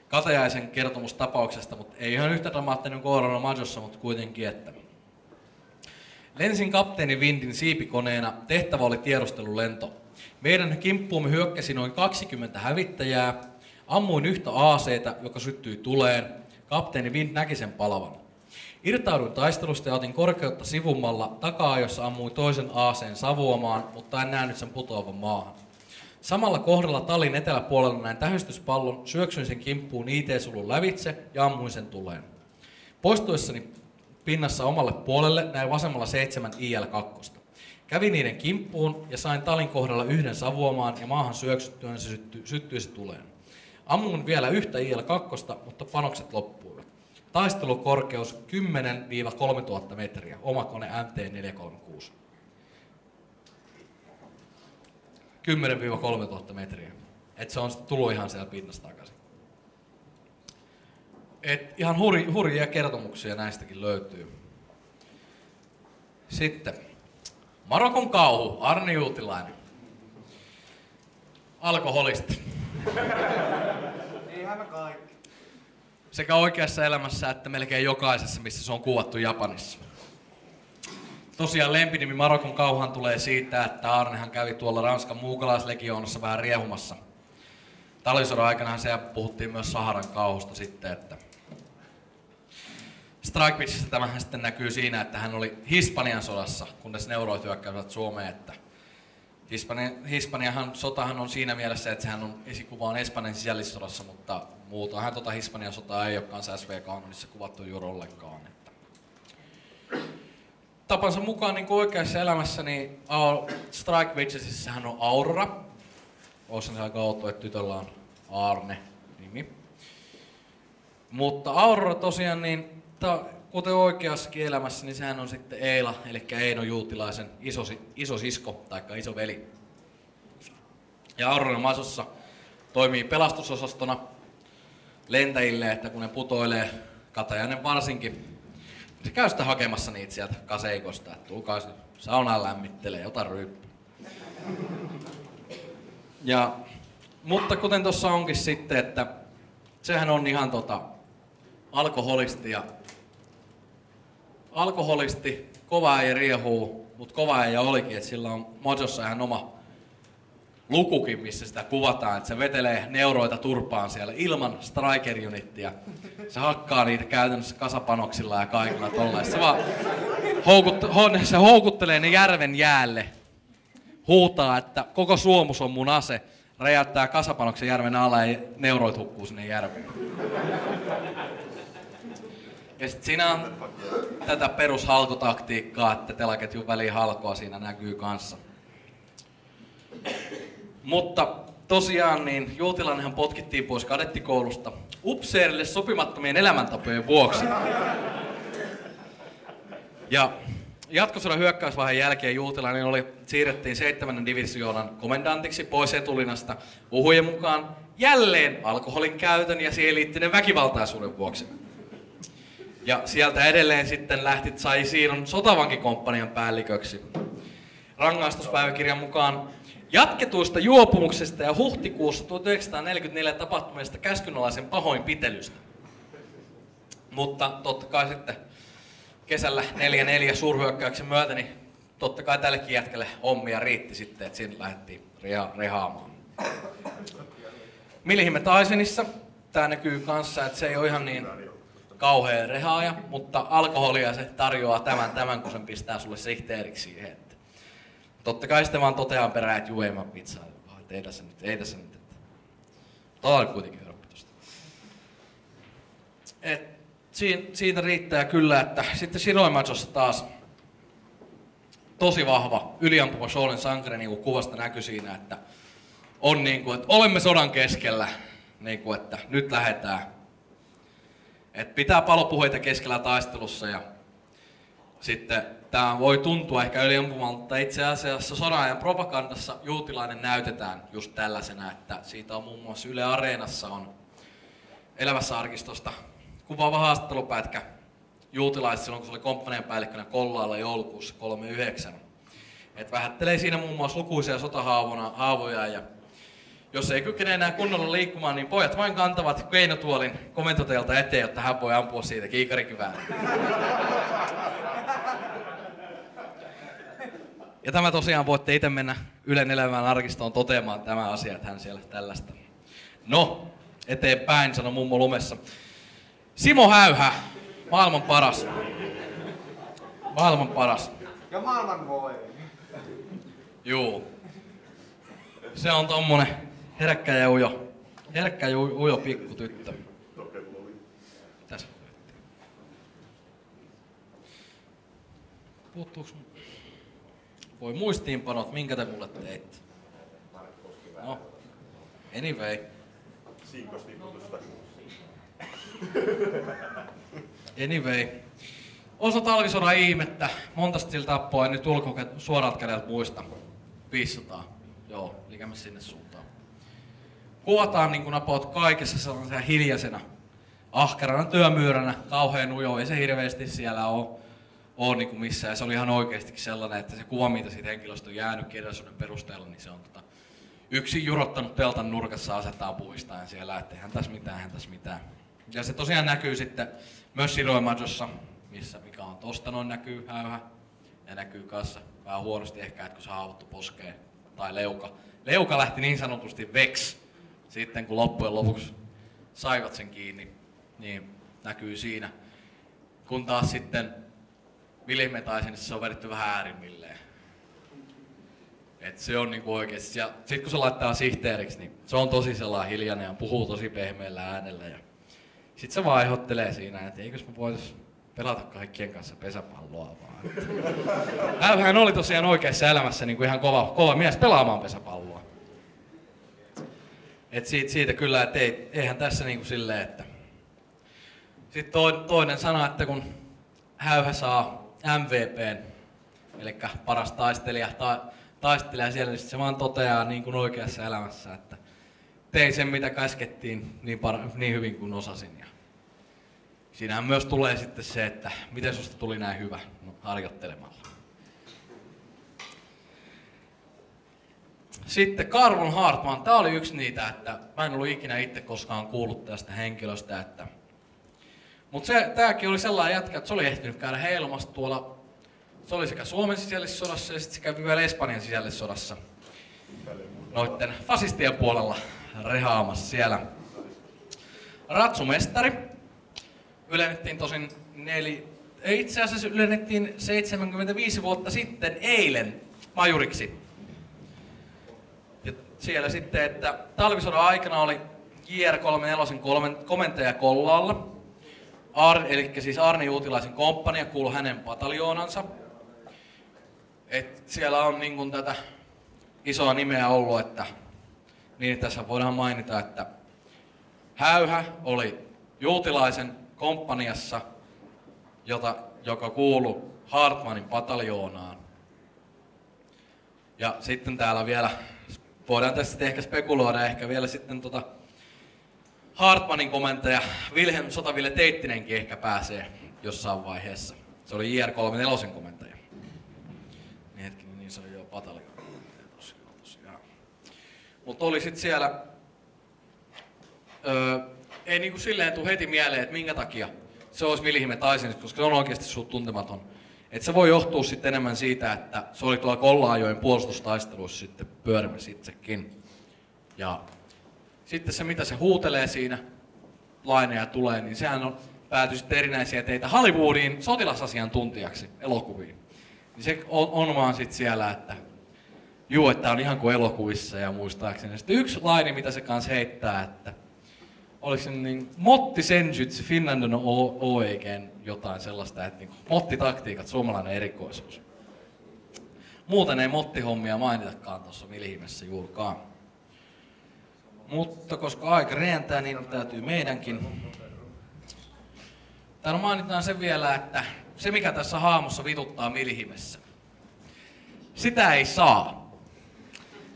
Kateaisen kertomus tapauksesta, mutta ei ihan yhtä dramaattinen kuin Orano Majossa, mutta kuitenkin, että Lensin kapteeni Windin siipikoneena tehtävä oli tiedustelulento. Meidän kimppuumme hyökkäsi noin 20 hävittäjää. Ammuin yhtä aaseita, joka syttyi tuleen. Kapteeni Wind näki sen palavan. Irtauduin taistelusta ja otin korkeutta sivummalla takaa, jossa ammuin toisen aaseen savuamaan, mutta en nähnyt sen putoavan maahan. Samalla kohdalla talin eteläpuolella näin tähystyspallon, syöksyin sen kimppuun IT-sulun lävitse ja ammuin sen tuleen. Poistuessani pinnassa omalle puolelle näin vasemmalla seitsemän IL-2. Kävin niiden kimppuun ja sain talin kohdalla yhden savuamaan ja maahan syöksyttyään se sytty, syttyisi tuleen. Ammuin vielä yhtä IL-2, mutta panokset loppuivat. Taistelukorkeus 10-3000 metriä, oma kone MT-436. 10-3000 metriä. Et se on tullut ihan siellä pinnasta takaisin. Et ihan hurj, hurjia kertomuksia näistäkin löytyy. Sitten Marokon kauhu, Arni Juutilainen. Alkoholisti. Niinhän me kaikki. Sekä oikeassa elämässä että melkein jokaisessa, missä se on kuvattu Japanissa. Tosiaan lempinimi Marokon kauhan tulee siitä, että Arnehan kävi tuolla Ranskan muukalaislegioonassa vähän riehumassa. Talvisodan aikana se puhuttiin myös Saharan kauhusta sitten, että Strike Pitchissä tämähän sitten näkyy siinä, että hän oli Hispanian sodassa, kunnes neuroit hyökkäyvät Suomeen, että Hispania, Hispaniahan sotahan on siinä mielessä, että sehän on esikuvaan Espanjan sisällissodassa, mutta muutahan tota Hispanian sotaa ei ole kanssa SV-kanonissa kuvattu juuri ollenkaan. Että. Tapansa mukaan niin oikeassa elämässä, niin Strike Witchesissähän on Aurora. Olisin aika outo, että tytöllä on Arne nimi. Mutta Aurora tosiaan, niin ta, kuten oikeassakin elämässä, niin sehän on sitten Eila, eli Eino Juutilaisen iso, iso sisko tai iso veli. Ja Auroran masossa toimii pelastusosastona lentäjille, että kun ne putoilee, Katajainen varsinkin, niin se käy sitä hakemassa niitä sieltä kaseikosta, että tulkaa saunaan lämmittelee, ota ryyppy. Ja, mutta kuten tuossa onkin sitten, että sehän on ihan tota, alkoholisti ja alkoholisti, kova äijä riehuu, mutta kova äijä olikin, että sillä on Mojossa ihan oma lukukin, missä sitä kuvataan, että se vetelee neuroita turpaan siellä ilman striker unittia. Se hakkaa niitä käytännössä kasapanoksilla ja kaikilla tolla. Se vaan houkut, ho- se houkuttelee ne järven jäälle. Huutaa, että koko suomus on mun ase. Räjäyttää kasapanoksen järven alle ja neuroit hukkuu sinne järveen. Ja sit siinä on tätä perushalkotaktiikkaa, että telaketjun väliin halkoa siinä näkyy kanssa. Mutta tosiaan niin Juutilainenhan potkittiin pois kadettikoulusta upseerille sopimattomien elämäntapojen vuoksi. Ja jatkosodan hyökkäysvaiheen jälkeen Juutilainen oli, siirrettiin 7. divisioonan komendantiksi pois etulinasta puhujen mukaan jälleen alkoholin käytön ja siihen liittyneen väkivaltaisuuden vuoksi. Ja sieltä edelleen sitten lähti, sai siirron sotavankikomppanian päälliköksi. Rangaistuspäiväkirjan mukaan jatketuista juopumuksesta ja huhtikuussa 1944 tapahtuneesta käskynalaisen pahoinpitelystä. Mutta totta kai sitten kesällä 4-4 suurhyökkäyksen myötä, niin totta kai tällekin jätkälle hommia riitti sitten, että siinä lähdettiin reha- rehaamaan. Millihimme Taisenissa tämä näkyy kanssa, että se ei ole ihan niin kauhean rehaaja, mutta alkoholia se tarjoaa tämän, tämän kun sen pistää sulle sihteeriksi siihen. Että. Totta kai sitten vaan totean perään, että juu, ei mä pizzaa. Että ei tässä nyt, ei tässä nyt. Että. Tämä oli kuitenkin hörppitusta. Et siin, siitä riittää kyllä, että sitten Shiroimatsossa taas tosi vahva yliampuva Shonen sankari, niin kuin kuvasta näkyy siinä, että on niin kuin, että olemme sodan keskellä, niin kuin, että nyt lähdetään. Et pitää palopuheita keskellä taistelussa ja sitten tämä voi tuntua ehkä yliampumalta, mutta itse asiassa sodan ajan propagandassa juutilainen näytetään just tällaisena, että siitä on muun muassa Yle Areenassa on elävässä arkistosta kuvaava haastattelupätkä juutilaiset silloin, kun se oli komppanian päällikkönä Kollaalla joulukuussa 39. Et vähättelee siinä muun muassa lukuisia sotahaavoja ja jos ei kykene enää kunnolla liikkumaan, niin pojat vain kantavat keinotuolin komentoteelta eteen, jotta hän voi ampua siitä kiikarikiväärin. Ja tämä tosiaan voitte itse mennä Ylen elämän arkistoon toteamaan tämä asia, että hän siellä tällaista. No, eteenpäin, sanoi mummo lumessa. Simo Häyhä, maailman paras. Maailman paras. Ja maailman voi. Juu. Se on tommonen herkkä ja ujo. Herkkä ja ujo pikku tyttö. Tässä. Puuttuuks mun? Voi muistiinpanot, minkä te mulle teitte? No. Anyway. Anyway. Osa talvisodan ihmettä. Monta sillä en nyt ulko suoralta kädeltä muista. 500. Joo, likämä sinne suuntaan. Kuvataan niin kuin apaut kaikessa sellaisena hiljaisena, ahkerana työmyyränä, kauhean ujo. Ei se hirveästi siellä ole, ole niin kuin missään. Se oli ihan oikeasti sellainen, että se kuva, mitä siitä henkilöstä on jäänyt kirjallisuuden perusteella, niin se on tota, yksin jurottanut teltan nurkassa asettaa puistaen siellä, että eihän tässä mitään, eihän tässä mitään. Ja se tosiaan näkyy sitten myös Siroimajossa, missä mikä on tosta noin näkyy häyhä. Ja näkyy kanssa vähän huonosti ehkä, että kun se haavoittu poskeen tai leuka. Leuka lähti niin sanotusti veks sitten kun loppujen lopuksi saivat sen kiinni, niin näkyy siinä. Kun taas sitten Vilihmetaisin, se on vedetty vähän äärimmilleen. Et se on niinku oikeesti. Ja sit kun se laittaa sihteeriksi, niin se on tosi sellainen hiljainen ja puhuu tosi pehmeällä äänellä. Ja sit se vaan ehdottelee siinä, että eikös me voitais pelata kaikkien kanssa pesäpalloa vaan. Hän oli tosiaan oikeassa elämässä niin kuin ihan kova, kova mies pelaamaan pesäpalloa. Et siitä, siitä kyllä, että ei, eihän tässä niin kuin silleen, että... Sitten toinen sana, että kun Häyhä saa MVPn, eli paras taistelija, ta, taistelija siellä, niin se vaan toteaa niin kuin oikeassa elämässä, että tein sen mitä käskettiin niin, par- niin hyvin kuin osasin. Ja siinähän myös tulee sitten se, että miten susta tuli näin hyvä no, harjoittelemalla. Sitten Karlon Hartman, tämä oli yksi niitä, että mä en ollut ikinä itse koskaan kuullut tästä henkilöstä, että mutta se, tääkin oli sellainen jätkä, että se oli ehtinyt käydä heilumassa tuolla, se oli sekä Suomen sisällissodassa ja sitten se kävi vielä Espanjan sisällissodassa. Noitten fasistien puolella rehaamassa siellä. Ratsumestari. Ylennettiin tosin neli, itse asiassa ylennettiin 75 vuotta sitten eilen majuriksi. Siellä sitten, että talvisodan aikana oli JR34 komentaja Kollaalla. Ar, eli siis Arni Juutilaisen komppania kuului hänen pataljoonansa. Et siellä on niin kuin tätä isoa nimeä ollut, että niin tässä voidaan mainita, että Häyhä oli Juutilaisen komppaniassa, jota, joka kuului Hartmanin pataljoonaan. Ja sitten täällä vielä, voidaan tässä sitten ehkä spekuloida, ehkä vielä sitten tota Hartmanin komentaja Wilhelm Sotaville Teittinenkin ehkä pääsee jossain vaiheessa. Se oli JR34 komentaja. Niin hetkinen, niin se oli jo komentaja tosiaan. tosiaan. Mutta oli sitten siellä, öö, ei niinku silleen tule heti mieleen, että minkä takia se olisi Vilhime Taisin, koska se on oikeasti suut tuntematon. Et se voi johtua sitten enemmän siitä, että se oli tuolla Kollaajoen puolustustaisteluissa sitten pyörimässä itsekin. Ja sitten se, mitä se huutelee siinä, laineja tulee, niin sehän on päätyi sitten erinäisiä teitä Hollywoodiin sotilasasiantuntijaksi elokuviin. Niin se on, on vaan sitten siellä, että juu, että on ihan kuin elokuvissa ja muistaakseni. Sitten yksi laini, mitä se kanssa heittää, että oliko se niin Motti Senjutsu Finlandon OEGn jotain sellaista, että niin Motti-taktiikat, suomalainen erikoisuus. Muuten ei Motti-hommia mainitakaan tuossa Milhimessä juurikaan. Mutta koska aika rientää, niin täytyy meidänkin. Täällä mainitaan se vielä, että se mikä tässä haamussa vituttaa Milhimessä, sitä ei saa.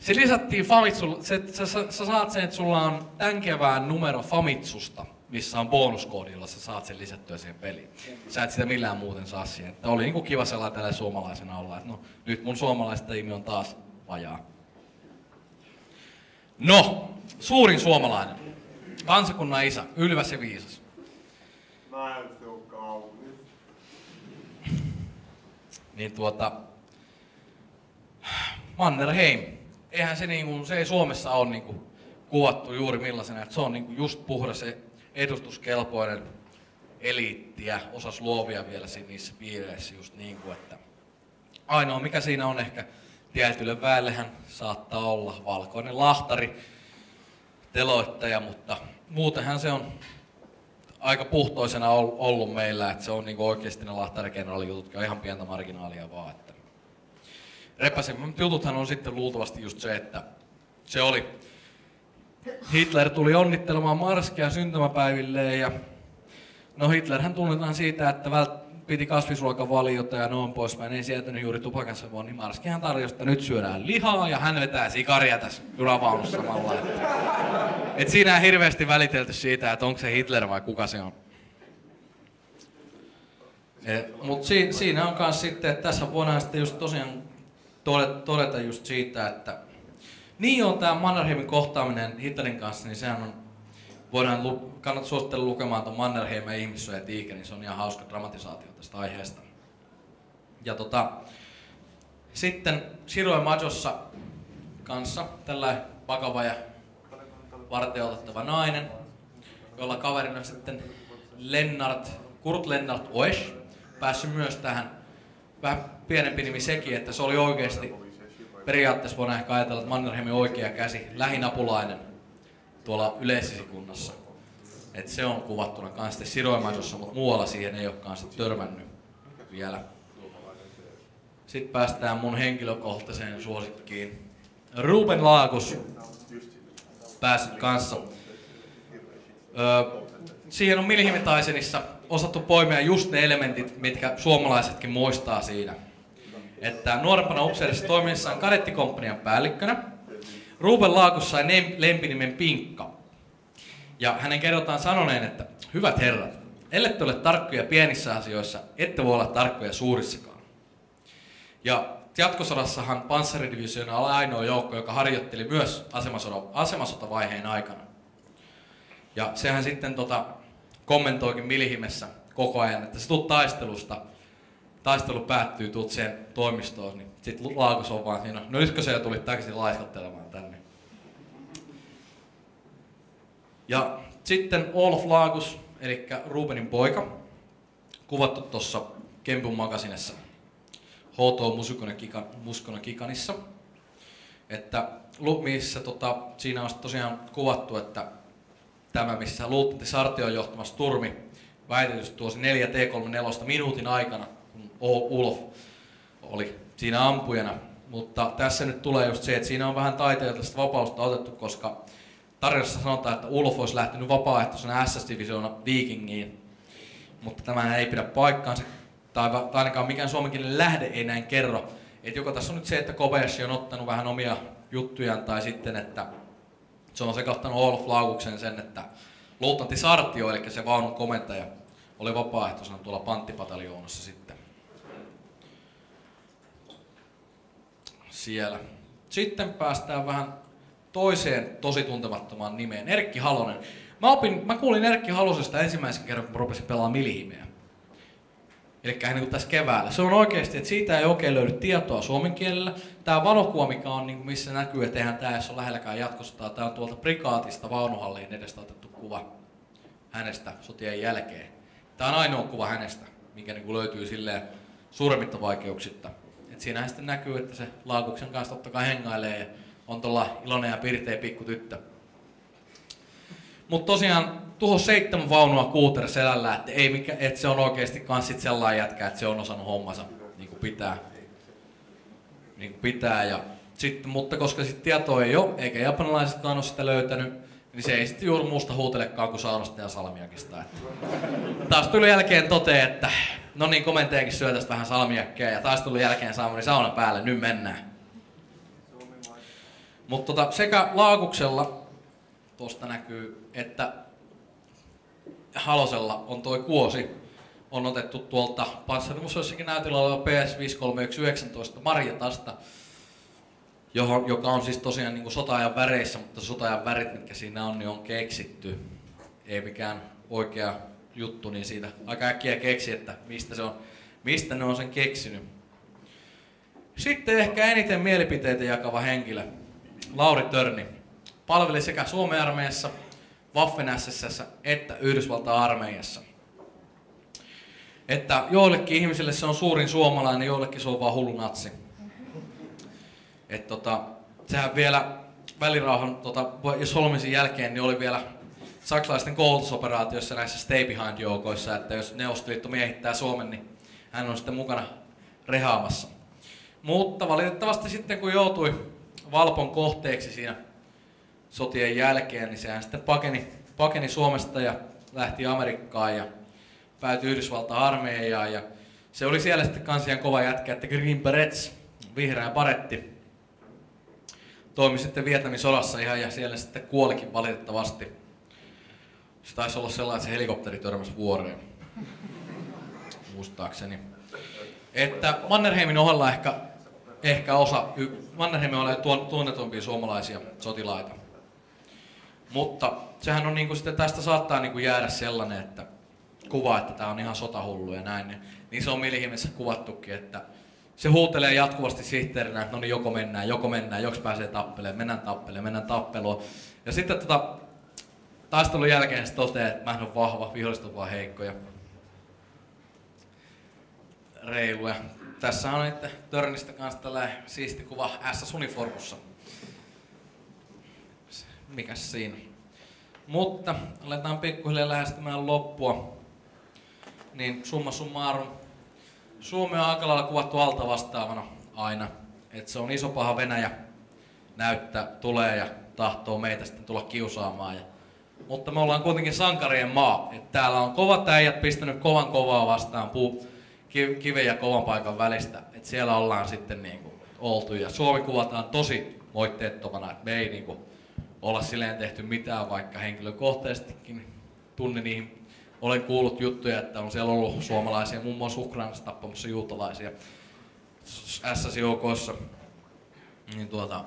Se lisättiin Famitsu, se, sä, sä, sä, saat sen, että sulla on tämän kevään numero Famitsusta, missä on bonuskoodilla, sä saat sen lisättyä siihen peliin. Sä et sitä millään muuten saa siihen. Että oli niinku kiva sellainen tällä suomalaisena olla, että no nyt mun suomalaista tiimi on taas vajaa. No, suurin suomalainen. Kansakunnan isä, ylväs ja viisas. Se on kaunis. Niin tuota, Mannerheim. Eihän se, niinku, se ei Suomessa ole niinku kuvattu juuri millaisena, että se on niinku just puhdas se edustuskelpoinen eliittiä, osas luovia vielä siinä niissä piireissä just niin kuin, että ainoa mikä siinä on ehkä tietylle väellehän saattaa olla valkoinen lahtari, teloittaja, mutta muutenhan se on aika puhtoisena ollut meillä, että se on niin oikeasti ne lahtarikenraalijututkin on ihan pientä marginaalia vaan. Että. Repäisimmät jututhan on sitten luultavasti just se, että se oli Hitler tuli onnittelemaan Marskia syntymäpäivilleen ja no Hitlerhän tunnetaan siitä, että vält, piti kasvisruokavaliota ja noin poispäin, ei sietänyt juuri tupakansa vuonna, niin Marskihan tarjosi, että nyt syödään lihaa ja hän vetää sikaria tässä junavaunussa samalla. Että, et siinä ei hirveästi välitelty siitä, että onko se Hitler vai kuka se on. Mutta si, siinä on myös sitten, että tässä voidaan sitten just tosiaan todeta just siitä, että niin on tämä Mannerheimin kohtaaminen Hitlerin kanssa, niin sehän on, voidaan, kannattaa suositella lukemaan tuon Mannerheim ja ihmissuoja niin se on ihan hauska dramatisaatio tästä aiheesta. Ja tota, sitten Shiro Majossa kanssa tällä vakava ja varteutettava nainen, jolla kaverina sitten Lennart, Kurt Lennart Oesch, päässyt myös tähän vähän pienempi nimi sekin, että se oli oikeasti periaatteessa voidaan ehkä ajatella, että Mannerheimin oikea käsi, lähinapulainen tuolla yleisesikunnassa. että se on kuvattuna kanssa Siroimaisossa, mutta muualla siihen ei ole kanssa törmännyt vielä. Sitten päästään mun henkilökohtaiseen suosikkiin. Ruben Laakus päässyt kanssa. Öö, siihen on Milhimi Taisenissa osattu poimia just ne elementit, mitkä suomalaisetkin muistaa siinä että nuorempana upseerissa toimiessaan kadettikomppanian päällikkönä Ruben Laakus sai lempinimen Pinkka. Ja hänen kerrotaan sanoneen, että hyvät herrat, ellette ole tarkkoja pienissä asioissa, ette voi olla tarkkoja suurissakaan. Ja jatkosodassahan panssaridivisioona oli ainoa joukko, joka harjoitteli myös asemasotavaiheen aikana. Ja sehän sitten tota, kommentoikin Milihimessä koko ajan, että se tuut taistelusta – taistelu päättyy, tuut siihen toimistoon, niin sit Laakus on vaan siinä, no nytkö se tuli takaisin laiskattelemaan tänne. Ja sitten Olof Laagus, eli Rubenin poika, kuvattu tuossa Kempun magasinessa HT Muskona Kikanissa. Että missä tota, siinä on tosiaan kuvattu, että tämä, missä luutnantti Sartio on johtamassa turmi, väitetysti tuosi 4 T34 minuutin aikana Ulf oli siinä ampujana. Mutta tässä nyt tulee just se, että siinä on vähän taiteellista vapausta otettu, koska tarinassa sanotaan, että Ulf olisi lähtenyt vapaaehtoisena SS-divisioona Vikingiin. Mutta tämä ei pidä paikkaansa, tai, tai ainakaan mikään suomenkielinen lähde ei näin kerro. Että joko tässä on nyt se, että Kobayashi on ottanut vähän omia juttujaan, tai sitten, että se on sekoittanut Olaf Laukuksen sen, että luutnantti Sartio, eli se vaunun komentaja, oli vapaaehtoisena tuolla panttipataljoonassa sitten. siellä. Sitten päästään vähän toiseen tosi tuntemattomaan nimeen, Erkki Halonen. Mä, opin, mä kuulin Erkki Halosesta ensimmäisen kerran, kun mä rupesin pelaamaan milihimeä. Eli niin kuin tässä keväällä. Se on oikeasti, että siitä ei oikein löydy tietoa suomen kielellä. Tämä valokuva, mikä on, niin missä näkyy, että eihän tämä ole lähelläkään jatkosta. Tämä on tuolta prikaatista vaunuhalliin edestä otettu kuva hänestä sotien jälkeen. Tämä on ainoa kuva hänestä, mikä niin kuin löytyy silleen suuremmitta vaikeuksitta. Et siinähän sitten näkyy, että se Laakuksen kanssa totta kai hengailee ja on tuolla iloinen ja pirteä pikku tyttö. Mutta tosiaan tuho seitsemän vaunua kuuter selällä, että, ei mikä, että se on oikeasti kans sit sellainen jätkä, että se on osannut hommansa niin kuin pitää. Niin kuin pitää ja sitten, mutta koska sitten tietoa ei ole, eikä japanilaisetkaan ole sitä löytänyt, niin se ei sitten juuri muusta huutelekaan kuin saunasta ja salmiakista. Että. Taas tuli jälkeen toteen, että no niin, komentajakin syö tästä vähän salmiakkeja ja taistelun jälkeen saamani sauna päälle, nyt mennään. Mutta tota, sekä Laakuksella, tuosta näkyy, että Halosella on toi kuosi, on otettu tuolta Panssarimuseossakin näytillä oleva PS53119 Marjatasta, johon, joka on siis tosiaan niin sotaajan väreissä, mutta sotaajan värit, mitkä siinä on, niin on keksitty. Ei mikään oikea juttu, niin siitä aika äkkiä keksi, että mistä, se on, mistä ne on sen keksinyt. Sitten ehkä eniten mielipiteitä jakava henkilö, Lauri Törni. Palveli sekä Suomen armeijassa, Waffen SSS että Yhdysvaltain armeijassa. Että joillekin ihmisille se on suurin suomalainen, joillekin se on vaan hullu natsi. Et tota, sehän vielä välirauhan tota, ja solmisin jälkeen niin oli vielä saksalaisten koulutusoperaatioissa näissä stay behind joukoissa, että jos Neuvostoliitto miehittää Suomen, niin hän on sitten mukana rehaamassa. Mutta valitettavasti sitten kun joutui Valpon kohteeksi siinä sotien jälkeen, niin sehän sitten pakeni, pakeni Suomesta ja lähti Amerikkaan ja päätyi Yhdysvaltain armeijaan. Ja se oli siellä sitten kansian kova jätkä, että Green Berets, vihreä paretti, toimi sitten Vietnamin sodassa ihan ja siellä sitten kuolikin valitettavasti. Se taisi olla sellainen, että se helikopteri törmäsi vuoreen. Muistaakseni. Että Mannerheimin ohella ehkä, ehkä osa, Mannerheimin tuon, tunnetumpia suomalaisia sotilaita. Mutta sehän on niin kuin sitten tästä saattaa niin kuin jäädä sellainen, että kuva, että tämä on ihan sotahullu ja näin. Niin, niin se on Milihimessä kuvattukin, että se huutelee jatkuvasti sihteerinä, että no niin joko mennään, joko mennään, joks pääsee tappeleen, mennään tappeleen, mennään tappeluun. Ja sitten tota, taistelun jälkeen se toteaa, että mä en ole vahva, viholliset on vaan heikkoja. Reiluja. Tässä on nyt Törnistä kanssa tällainen siisti kuva SS-uniformussa. Mikäs siinä? Mutta aletaan pikkuhiljaa lähestymään loppua. Niin summa summarum. Suomi on aika lailla kuvattu alta vastaavana aina. Että se on iso paha Venäjä näyttää, tulee ja tahtoo meitä sitten tulla kiusaamaan. Ja, mutta me ollaan kuitenkin sankarien maa. Et täällä on kovat äijät pistänyt kovan kovaa vastaan puu, kiven ja kovan paikan välistä. Et siellä ollaan sitten niinku oltu ja Suomi kuvataan tosi moitteettomana, että me ei niinku olla silleen tehty mitään, vaikka henkilökohtaisestikin tunne niihin. Olen kuullut juttuja, että on siellä ollut suomalaisia, muun muassa Ukrainassa tappamassa juutalaisia SS-joukoissa. Niin tuota,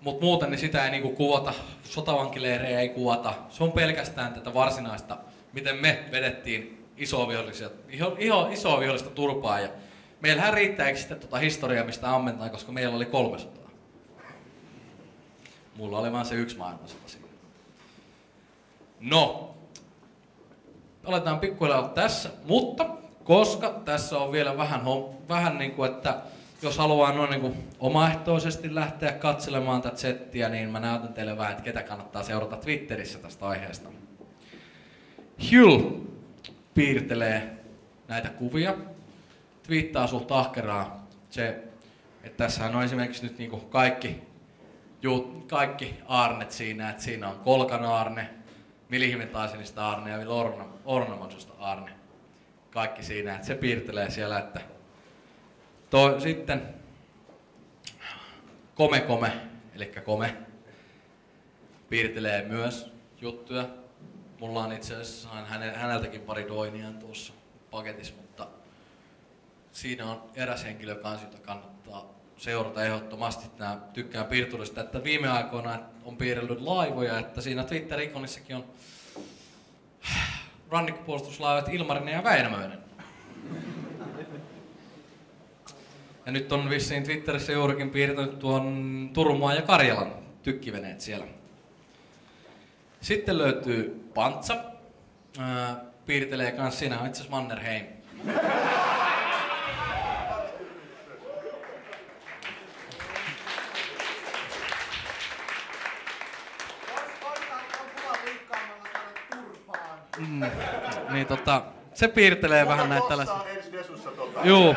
mutta muuten niin sitä ei niinku kuvata, sotavankileirejä ei kuvata. Se on pelkästään tätä varsinaista, miten me vedettiin isoa vihollista, iso, iso vihollista turpaa. Ja meillähän riittää sitten tuota historiaa, mistä ammentaa, koska meillä oli kolme sotaa. Mulla oli vain se yksi maailmansota siinä. No, aletaan pikkuhiljaa tässä, mutta koska tässä on vielä vähän, vähän niin kuin, että jos haluaa noin niin kuin omaehtoisesti lähteä katselemaan tätä settiä, niin mä näytän teille vähän, että ketä kannattaa seurata Twitterissä tästä aiheesta. Hyl piirtelee näitä kuvia, twiittaa suht ahkeraa. Se, että tässähän on esimerkiksi nyt niin kuin kaikki, juu, kaikki Arnet siinä, että siinä on Kolkan Arne, Milihimetaisenista Arne ja Orna, Ornamonsusta Arne. Kaikki siinä, että se piirtelee siellä, että to, sitten Kome Kome, eli Kome, piirtelee myös juttuja. Mulla on itse asiassa häneltäkin pari doinia tuossa paketissa, mutta siinä on eräs henkilö kanssa, jota kannattaa seurata ehdottomasti. Nämä tykkään piirturista, että viime aikoina on piirrellyt laivoja, että siinä Twitter-ikonissakin on rannikkopuolustuslaivat Ilmarinen ja Väinämöinen. Ja nyt on vissiin Twitterissä juurikin piirtänyt tuon Turmoa ja Karjalan tykkiveneet siellä. Sitten löytyy Pantsa. piirtelee kans siinä on itse asiassa Mannerheim. Mm, niin tota, se piirtelee vähän näitä tällaisia. Tota. Juu.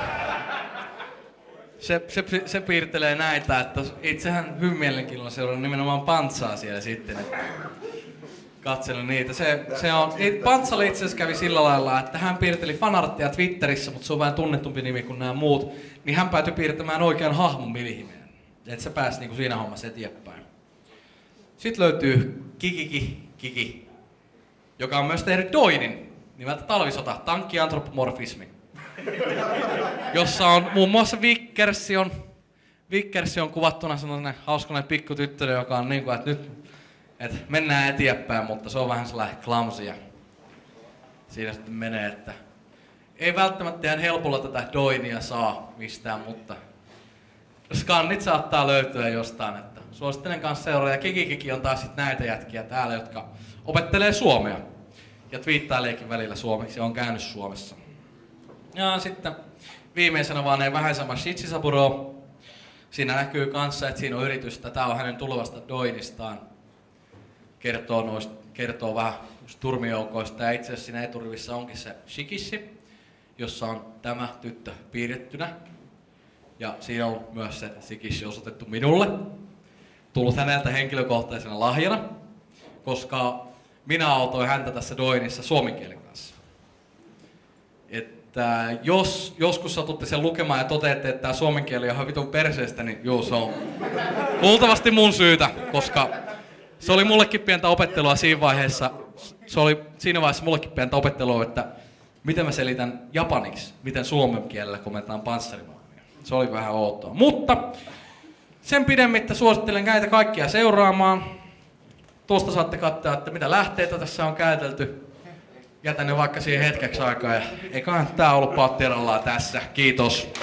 Se, se, se, piirtelee näitä, että itsehän hyvin mielenkiinnolla seuraan nimenomaan pantsaa siellä sitten. Että katselen niitä. Se, se on, Pantsali itse asiassa kävi sillä lailla, että hän piirteli fanarttia Twitterissä, mutta se on vähän tunnetumpi nimi kuin nämä muut. Niin hän päätyi piirtämään oikean hahmon Milihimeen. Että se pääsi niin kuin siinä hommassa eteenpäin. Sitten löytyy Kikiki Kiki, joka on myös tehnyt Doinin nimeltä Talvisota, tankkiantropomorfismi. jossa on muun muassa Vickersi on, Vickersi on kuvattuna sellainen hauskainen pikkutyttö, joka on niin kuin, että nyt että mennään eteenpäin, mutta se on vähän sellainen clumsy ja siinä sitten menee, että ei välttämättä ihan helpolla tätä doinia saa mistään, mutta skannit saattaa löytyä jostain, että suosittelen kanssa seuraa. Ja Kikikiki on taas sitten näitä jätkiä täällä, jotka opettelee suomea ja twiittaileekin välillä suomeksi ja on käynyt Suomessa. Ja sitten viimeisenä vaan ei vähän sama Shichisaburo. Siinä näkyy kanssa, että siinä on yritystä. Tämä on hänen tulevasta doinistaan. Kertoo, noista, kertoo vähän turmijoukoista. Ja itse asiassa siinä eturivissä onkin se Shikishi, jossa on tämä tyttö piirrettynä. Ja siinä on myös se Shikishi osoitettu minulle. Tullut häneltä henkilökohtaisena lahjana, koska minä autoin häntä tässä doinissa suomen kielen kanssa. Että jos joskus satutte sen lukemaan ja toteatte, että tämä suomen kieli on ihan vitun perseestä, niin juu, se on luultavasti mun syytä, koska se oli mullekin pientä opettelua siinä vaiheessa. Se oli siinä vaiheessa mullekin pientä opettelua, että miten mä selitän japaniksi, miten suomen kielellä kommentaan panssarimaamia. Se oli vähän outoa. Mutta sen pidemmittä suosittelen näitä kaikkia seuraamaan. Tuosta saatte katsoa, että mitä lähteitä tässä on käytelty. Jätän ne vaikka siihen hetkeksi aikaa. Ja eiköhän tää ollut pattirallaan tässä. Kiitos.